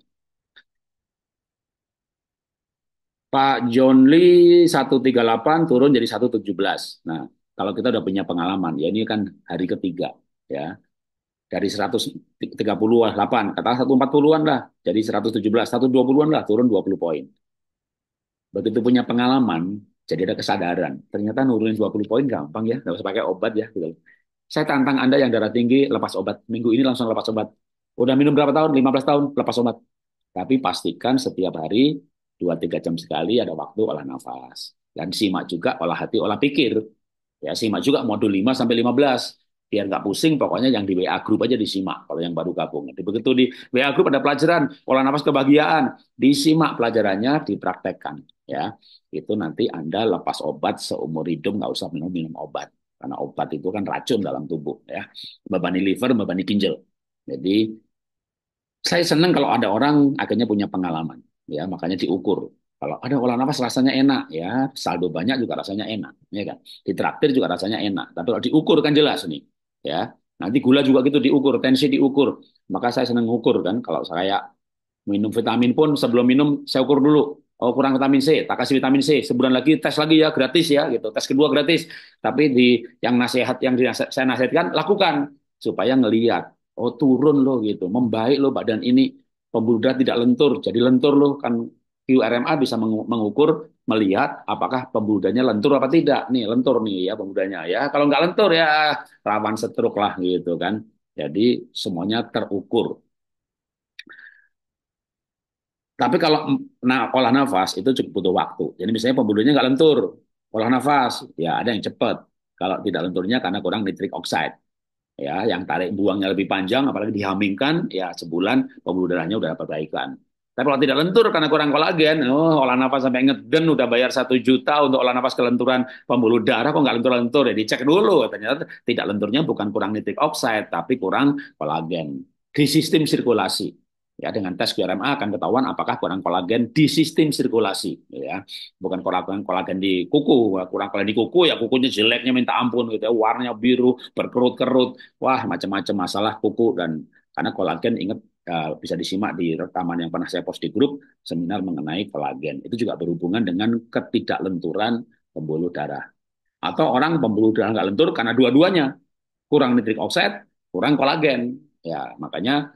Pak John Lee 138 turun jadi 117. Nah, kalau kita udah punya pengalaman, ya ini kan hari ketiga, ya. Dari 138, kata 140-an lah, jadi 117, 120-an lah, turun 20 poin. Begitu punya pengalaman, jadi ada kesadaran. Ternyata nurunin 20 poin gampang ya, nggak usah pakai obat ya. Gitu. Saya tantang Anda yang darah tinggi, lepas obat. Minggu ini langsung lepas obat. Udah minum berapa tahun? 15 tahun, lepas obat. Tapi pastikan setiap hari dua tiga jam sekali ada waktu olah nafas dan simak juga olah hati olah pikir ya simak juga modul 5 sampai 15 biar nggak pusing pokoknya yang di WA group aja disimak kalau yang baru gabung. Begitu di WA group ada pelajaran olah nafas kebahagiaan disimak pelajarannya dipraktekkan ya. Itu nanti anda lepas obat seumur hidup nggak usah minum minum obat. Karena obat itu kan racun dalam tubuh ya. Membebani liver membebani ginjal. Jadi saya senang kalau ada orang akhirnya punya pengalaman ya. Makanya diukur. Kalau ada olah nafas rasanya enak ya, saldo banyak juga rasanya enak, ya kan. Di traktir juga rasanya enak. Tapi kalau diukur kan jelas nih, ya. Nanti gula juga gitu diukur, tensi diukur. Maka saya senang ukur kan. Kalau saya minum vitamin pun sebelum minum saya ukur dulu. Oh kurang vitamin C, tak kasih vitamin C. Sebulan lagi tes lagi ya gratis ya gitu. Tes kedua gratis. Tapi di yang nasihat yang saya nasihatkan lakukan supaya ngelihat oh turun loh gitu, membaik loh badan ini pembuluh darah tidak lentur, jadi lentur loh kan QRMA bisa mengukur melihat apakah pembuluh darahnya lentur apa tidak. Nih lentur nih ya pembuluh darahnya ya. Kalau nggak lentur ya rawan stroke lah gitu kan. Jadi semuanya terukur. Tapi kalau nah, olah nafas itu cukup butuh waktu. Jadi misalnya pembuluhnya nggak lentur, olah nafas ya ada yang cepat. Kalau tidak lenturnya karena kurang nitrik oxide ya yang tarik buangnya lebih panjang apalagi dihamingkan ya sebulan pembuluh darahnya udah perbaikan tapi kalau tidak lentur karena kurang kolagen oh olah nafas sampai ngeden udah bayar satu juta untuk olah nafas kelenturan pembuluh darah kok nggak lentur-lentur? Ya dicek dulu. Ternyata tidak lenturnya bukan kurang nitrik oxide tapi kurang kolagen. Di sistem sirkulasi. Ya dengan tes QRMA akan ketahuan apakah kurang kolagen di sistem sirkulasi. Ya bukan kolagen kolagen di kuku. Kurang kolagen di kuku ya kukunya jeleknya minta ampun gitu ya. Warnanya biru berkerut-kerut. Wah macam-macam masalah kuku dan karena kolagen ingat ya, bisa disimak di rekaman yang pernah saya post di grup seminar mengenai kolagen itu juga berhubungan dengan ketidaklenturan pembuluh darah atau orang pembuluh darah nggak lentur karena dua-duanya kurang nitrik oxide kurang kolagen ya makanya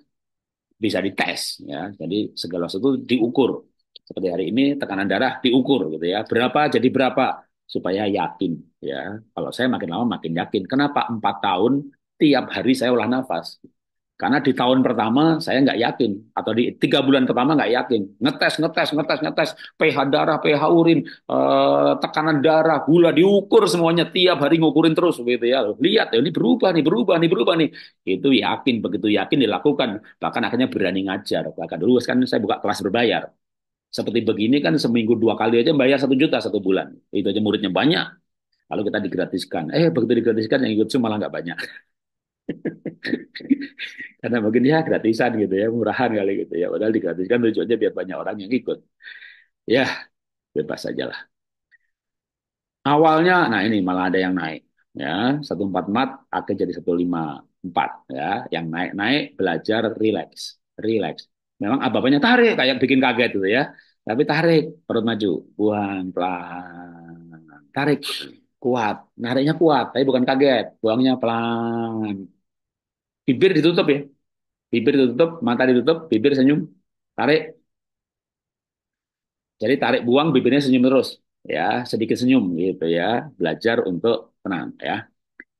bisa dites ya. Jadi segala sesuatu diukur. Seperti hari ini tekanan darah diukur gitu ya. Berapa jadi berapa supaya yakin ya. Kalau saya makin lama makin yakin. Kenapa empat tahun tiap hari saya olah nafas? Karena di tahun pertama saya nggak yakin, atau di tiga bulan pertama nggak yakin. Ngetes, ngetes, ngetes, ngetes, pH darah, pH urin, eh, tekanan darah, gula diukur semuanya tiap hari ngukurin terus gitu ya. Lihat ya ini berubah nih, berubah nih, berubah nih. Itu yakin, begitu yakin dilakukan. Bahkan akhirnya berani ngajar. Bahkan dulu kan saya buka kelas berbayar. Seperti begini kan seminggu dua kali aja bayar satu juta satu bulan. Itu aja muridnya banyak. Lalu kita digratiskan. Eh begitu digratiskan yang ikut malah nggak banyak. Karena mungkin ya gratisan gitu ya, murahan kali gitu ya. Padahal digratiskan tujuannya biar banyak orang yang ikut. Ya, bebas saja lah. Awalnya, nah ini malah ada yang naik. Ya, satu empat mat akan jadi satu lima empat ya. Yang naik-naik belajar relax, relax. Memang apa-apanya tarik kayak bikin kaget gitu ya. Tapi tarik perut maju, buang pelan, tarik kuat, nariknya kuat, tapi bukan kaget, buangnya pelan. Bibir ditutup ya, bibir ditutup, mata ditutup, bibir senyum, tarik. Jadi tarik buang, bibirnya senyum terus, ya sedikit senyum gitu ya, belajar untuk tenang ya.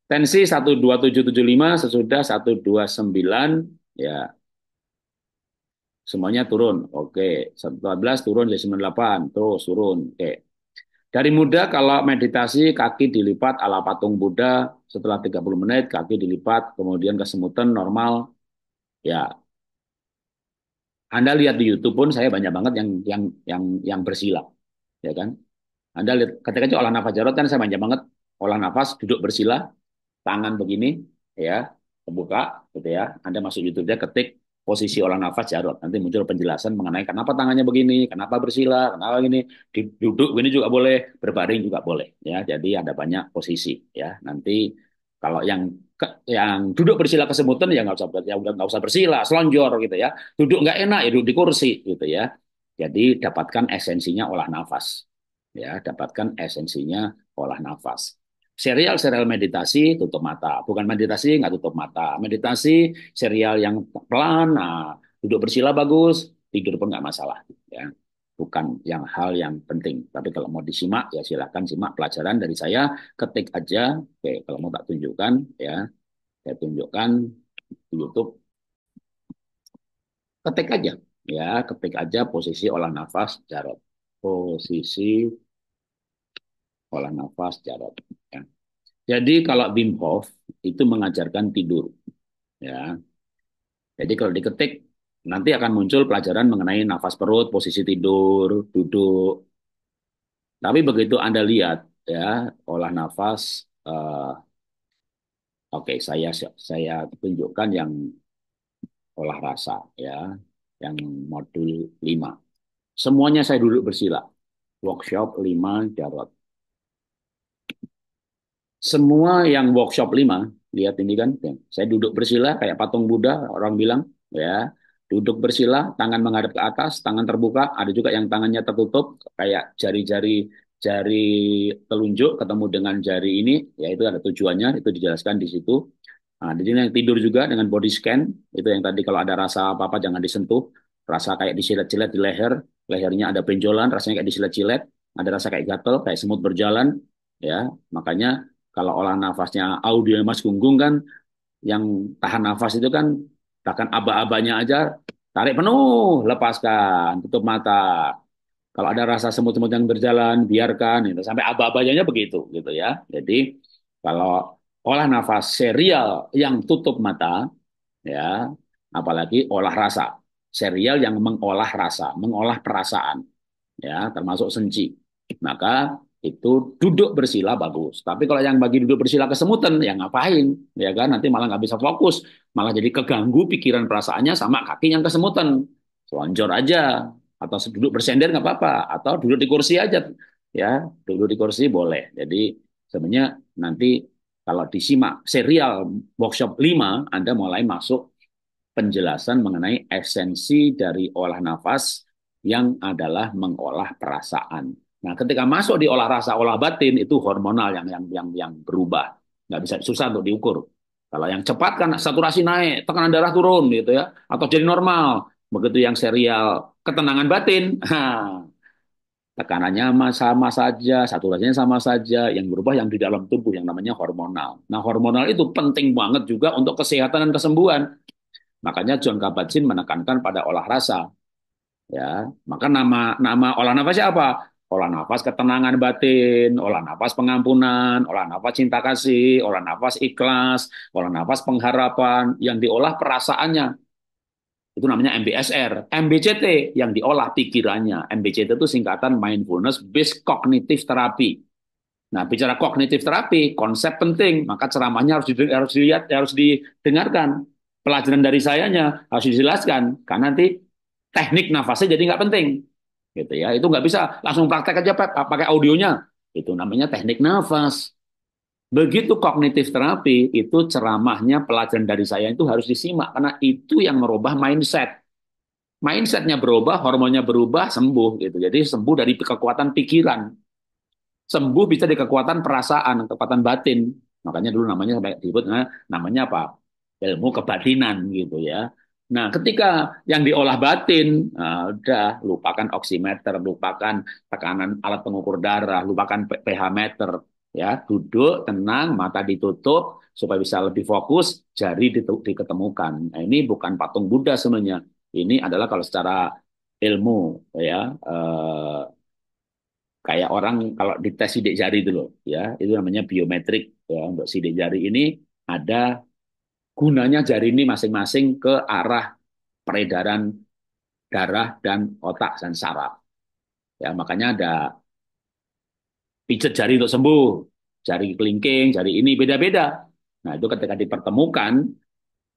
Tensi 12775 sesudah 129 ya semuanya turun. Oke, 114 turun jadi 98, terus turun. Oke. Dari muda kalau meditasi kaki dilipat ala patung Buddha. Setelah 30 menit kaki dilipat kemudian kesemutan normal. Ya. Anda lihat di YouTube pun saya banyak banget yang yang yang yang bersila ya kan? Anda lihat ketika olah nafas jarot kan saya banyak banget olah nafas duduk bersila tangan begini ya terbuka gitu ya. Anda masuk YouTube dia ketik posisi olah nafas jarot. Nanti muncul penjelasan mengenai kenapa tangannya begini, kenapa bersila, kenapa gini, duduk ini juga boleh, berbaring juga boleh. Ya, jadi ada banyak posisi. Ya, nanti kalau yang yang duduk bersila kesemutan ya nggak usah ya nggak usah bersila, selonjor gitu ya. Duduk nggak enak ya duduk di kursi gitu ya. Jadi dapatkan esensinya olah nafas. Ya, dapatkan esensinya olah nafas. Serial serial meditasi tutup mata, bukan meditasi nggak tutup mata. Meditasi serial yang pelan, nah, duduk bersila bagus, tidur pun nggak masalah, ya. Bukan yang hal yang penting. Tapi kalau mau disimak ya silahkan simak pelajaran dari saya. Ketik aja, oke kalau mau tak tunjukkan ya, saya tunjukkan di YouTube. Ketik aja, ya ketik aja posisi olah nafas jarot, posisi olah nafas jarot. Ya. Jadi kalau Wim Hof itu mengajarkan tidur. Ya. Jadi kalau diketik nanti akan muncul pelajaran mengenai nafas perut, posisi tidur, duduk. Tapi begitu Anda lihat ya olah nafas uh, oke okay, saya saya tunjukkan yang olah rasa ya, yang modul 5. Semuanya saya duduk bersila. Workshop 5 Jarot semua yang workshop 5, lihat ini kan, saya duduk bersila kayak patung Buddha, orang bilang, ya, duduk bersila, tangan menghadap ke atas, tangan terbuka, ada juga yang tangannya tertutup, kayak jari-jari jari telunjuk ketemu dengan jari ini, ya itu ada tujuannya, itu dijelaskan di situ. Nah, di sini yang tidur juga dengan body scan, itu yang tadi kalau ada rasa apa-apa jangan disentuh, rasa kayak disilet-silet di leher, lehernya ada benjolan, rasanya kayak disilet-silet, ada rasa kayak gatel, kayak semut berjalan, ya. Makanya kalau olah nafasnya audio Mas Gunggung kan yang tahan nafas itu kan bahkan aba-abanya aja tarik penuh, lepaskan, tutup mata. Kalau ada rasa semut-semut yang berjalan, biarkan itu sampai aba-abanya begitu gitu ya. Jadi kalau olah nafas serial yang tutup mata ya, apalagi olah rasa. Serial yang mengolah rasa, mengolah perasaan ya, termasuk senci. Maka itu duduk bersila bagus. Tapi kalau yang bagi duduk bersila kesemutan, ya ngapain? Ya kan, nanti malah nggak bisa fokus, malah jadi keganggu pikiran perasaannya sama kaki yang kesemutan. Selonjor aja, atau duduk bersender nggak apa-apa, atau duduk di kursi aja, ya duduk di kursi boleh. Jadi sebenarnya nanti kalau disimak serial workshop 5, Anda mulai masuk penjelasan mengenai esensi dari olah nafas yang adalah mengolah perasaan. Nah, ketika masuk di olah rasa, olah batin itu hormonal yang yang yang yang berubah, nggak bisa susah untuk diukur. Kalau yang cepat kan saturasi naik, tekanan darah turun gitu ya, atau jadi normal. Begitu yang serial ketenangan batin, tekanannya sama saja, saturasinya sama saja, yang berubah yang di dalam tubuh yang namanya hormonal. Nah, hormonal itu penting banget juga untuk kesehatan dan kesembuhan. Makanya John Kabat-Zinn menekankan pada olah rasa. Ya, maka nama nama olah nafasnya apa? Olah nafas ketenangan batin, olah nafas pengampunan, olah nafas cinta kasih, olah nafas ikhlas, olah nafas pengharapan, yang diolah perasaannya. Itu namanya MBSR. MBCT yang diolah pikirannya. MBCT itu singkatan Mindfulness Based Cognitive Therapy. Nah, bicara kognitif terapi, konsep penting, maka ceramahnya harus, harus dilihat, harus didengarkan. Pelajaran dari sayanya harus dijelaskan, karena nanti teknik nafasnya jadi nggak penting, gitu ya. Itu nggak bisa langsung praktek aja pakai audionya. Itu namanya teknik nafas. Begitu kognitif terapi, itu ceramahnya pelajaran dari saya itu harus disimak, karena itu yang merubah mindset. Mindsetnya berubah, hormonnya berubah, sembuh gitu. Jadi sembuh dari kekuatan pikiran sembuh bisa di kekuatan perasaan, kekuatan batin. Makanya dulu namanya sampai disebut nah, namanya apa? Ilmu kebatinan gitu ya. Nah, ketika yang diolah batin, nah, udah lupakan oximeter, lupakan tekanan alat pengukur darah, lupakan pH meter, ya duduk tenang, mata ditutup supaya bisa lebih fokus, jari diketemukan. Nah, ini bukan patung Buddha sebenarnya. Ini adalah kalau secara ilmu ya eh, kayak orang kalau dites sidik jari dulu ya itu namanya biometrik ya untuk sidik jari ini ada gunanya jari ini masing-masing ke arah peredaran darah dan otak dan saraf. Ya makanya ada pijet jari untuk sembuh jari kelingking jari ini beda-beda. Nah itu ketika dipertemukan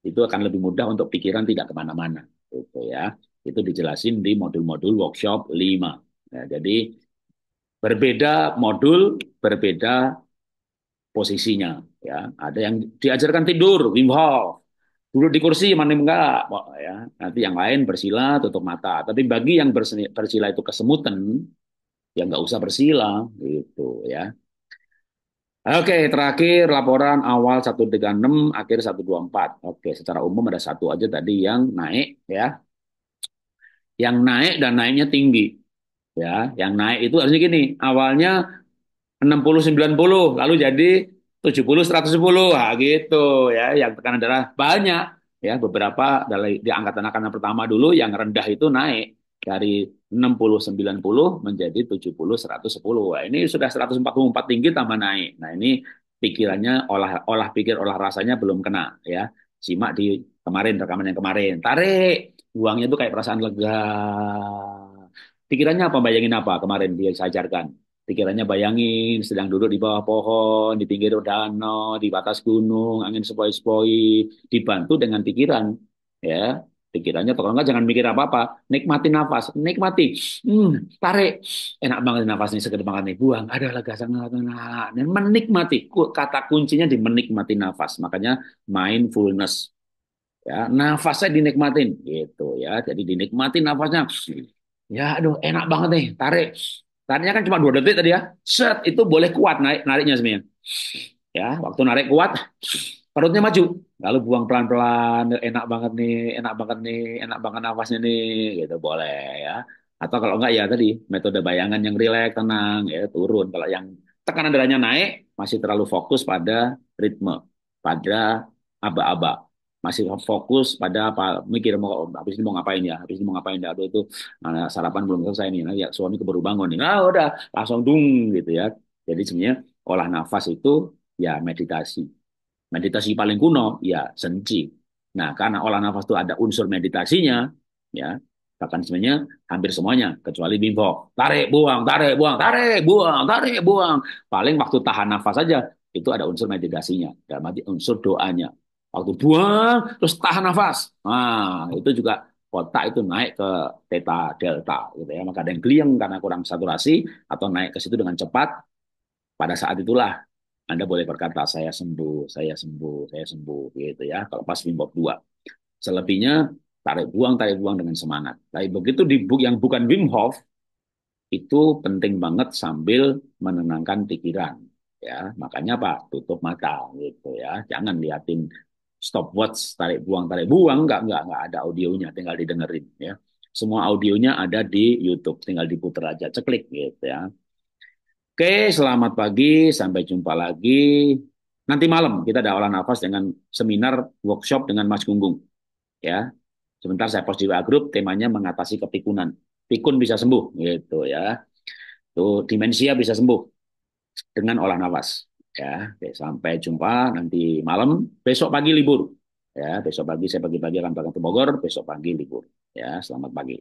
itu akan lebih mudah untuk pikiran tidak ke mana-mana gitu ya. Itu dijelasin di modul-modul workshop 5 nah, jadi berbeda modul, berbeda posisinya. Ya, ada yang diajarkan tidur, Wim Hof, duduk di kursi mana enggak, ya. Nanti yang lain bersila, tutup mata. Tapi bagi yang bersila itu kesemutan, ya nggak usah bersila, gitu ya. Oke, terakhir laporan awal 136, akhir 124. Oke, secara umum ada satu aja tadi yang naik ya. Yang naik dan naiknya tinggi. Ya, yang naik itu harusnya gini, awalnya 60 90 lalu jadi 70 110 nah, gitu ya. Yang tekanan darah banyak ya, beberapa dari di angkatan angkatan pertama dulu yang rendah itu naik dari 60 90 menjadi 70 110. Nah, ini sudah 144 tinggi tambah naik. Nah, ini pikirannya olah olah pikir olah rasanya belum kena ya. Simak di kemarin rekaman yang kemarin. Tarik uangnya itu kayak perasaan lega Pikirannya apa? Bayangin apa kemarin dia saya ajarkan? Pikirannya bayangin sedang duduk di bawah pohon, di pinggir danau, di batas gunung, angin sepoi-sepoi, dibantu dengan pikiran. Ya, pikirannya kalau enggak jangan mikir apa-apa, nikmati nafas, nikmati, hmm, tarik, enak banget nafasnya seger banget nih, buang, ada lega sangat, dan menikmati, kata kuncinya di menikmati nafas, makanya mindfulness, ya nafasnya dinikmatin, gitu ya, jadi dinikmati nafasnya, Ya, aduh, enak banget nih. Tarik. Tariknya kan cuma dua detik tadi ya. Set, itu boleh kuat narik nariknya sebenarnya. Ya, waktu narik kuat, perutnya maju. Lalu buang pelan-pelan. Enak banget nih, enak banget nih, enak banget nafasnya nih. Gitu boleh ya. Atau kalau enggak ya tadi metode bayangan yang rileks, tenang, ya turun. Kalau yang tekanan darahnya naik, masih terlalu fokus pada ritme, pada aba-aba. Masih fokus pada apa mikir mau habis ini mau ngapain ya, habis ini mau ngapain ya. Aduh itu nah, sarapan belum selesai nih. Nah, ya suami keburu bangun nih. Nah, udah langsung dung gitu ya. Jadi sebenarnya olah nafas itu ya meditasi. Meditasi paling kuno ya senci. Nah, karena olah nafas itu ada unsur meditasinya, ya bahkan sebenarnya hampir semuanya kecuali Wim Hof. Tarik, buang, tarik, buang, tarik, buang, tarik, buang. Paling waktu tahan nafas saja itu ada unsur meditasinya, dalam arti unsur doanya. Waktu buang terus tahan nafas. Nah, itu juga otak itu naik ke theta delta gitu ya. Maka ada yang kliang karena kurang saturasi atau naik ke situ dengan cepat. Pada saat itulah Anda boleh berkata saya sembuh, saya sembuh, saya sembuh gitu ya. Kalau pas Hof 2. Selebihnya tarik buang, tarik buang dengan semangat. Tapi begitu di yang bukan Wim Hof, itu penting banget sambil menenangkan pikiran. Ya, makanya apa? Tutup mata gitu ya. Jangan liatin stopwatch tarik buang tarik buang nggak nggak nggak ada audionya tinggal didengerin ya. Semua audionya ada di YouTube tinggal diputar aja ceklik gitu ya. Oke selamat pagi sampai jumpa lagi. Nanti malam kita ada olah nafas dengan seminar workshop dengan Mas Gunggung ya. Sebentar saya post di WA Group temanya mengatasi kepikunan pikun bisa sembuh gitu ya. Tuh demensia bisa sembuh dengan olah nafas ya oke, sampai jumpa nanti malam. Besok pagi libur. Ya besok pagi saya pagi-pagi akan berangkat ke Bogor besok pagi libur. Ya selamat pagi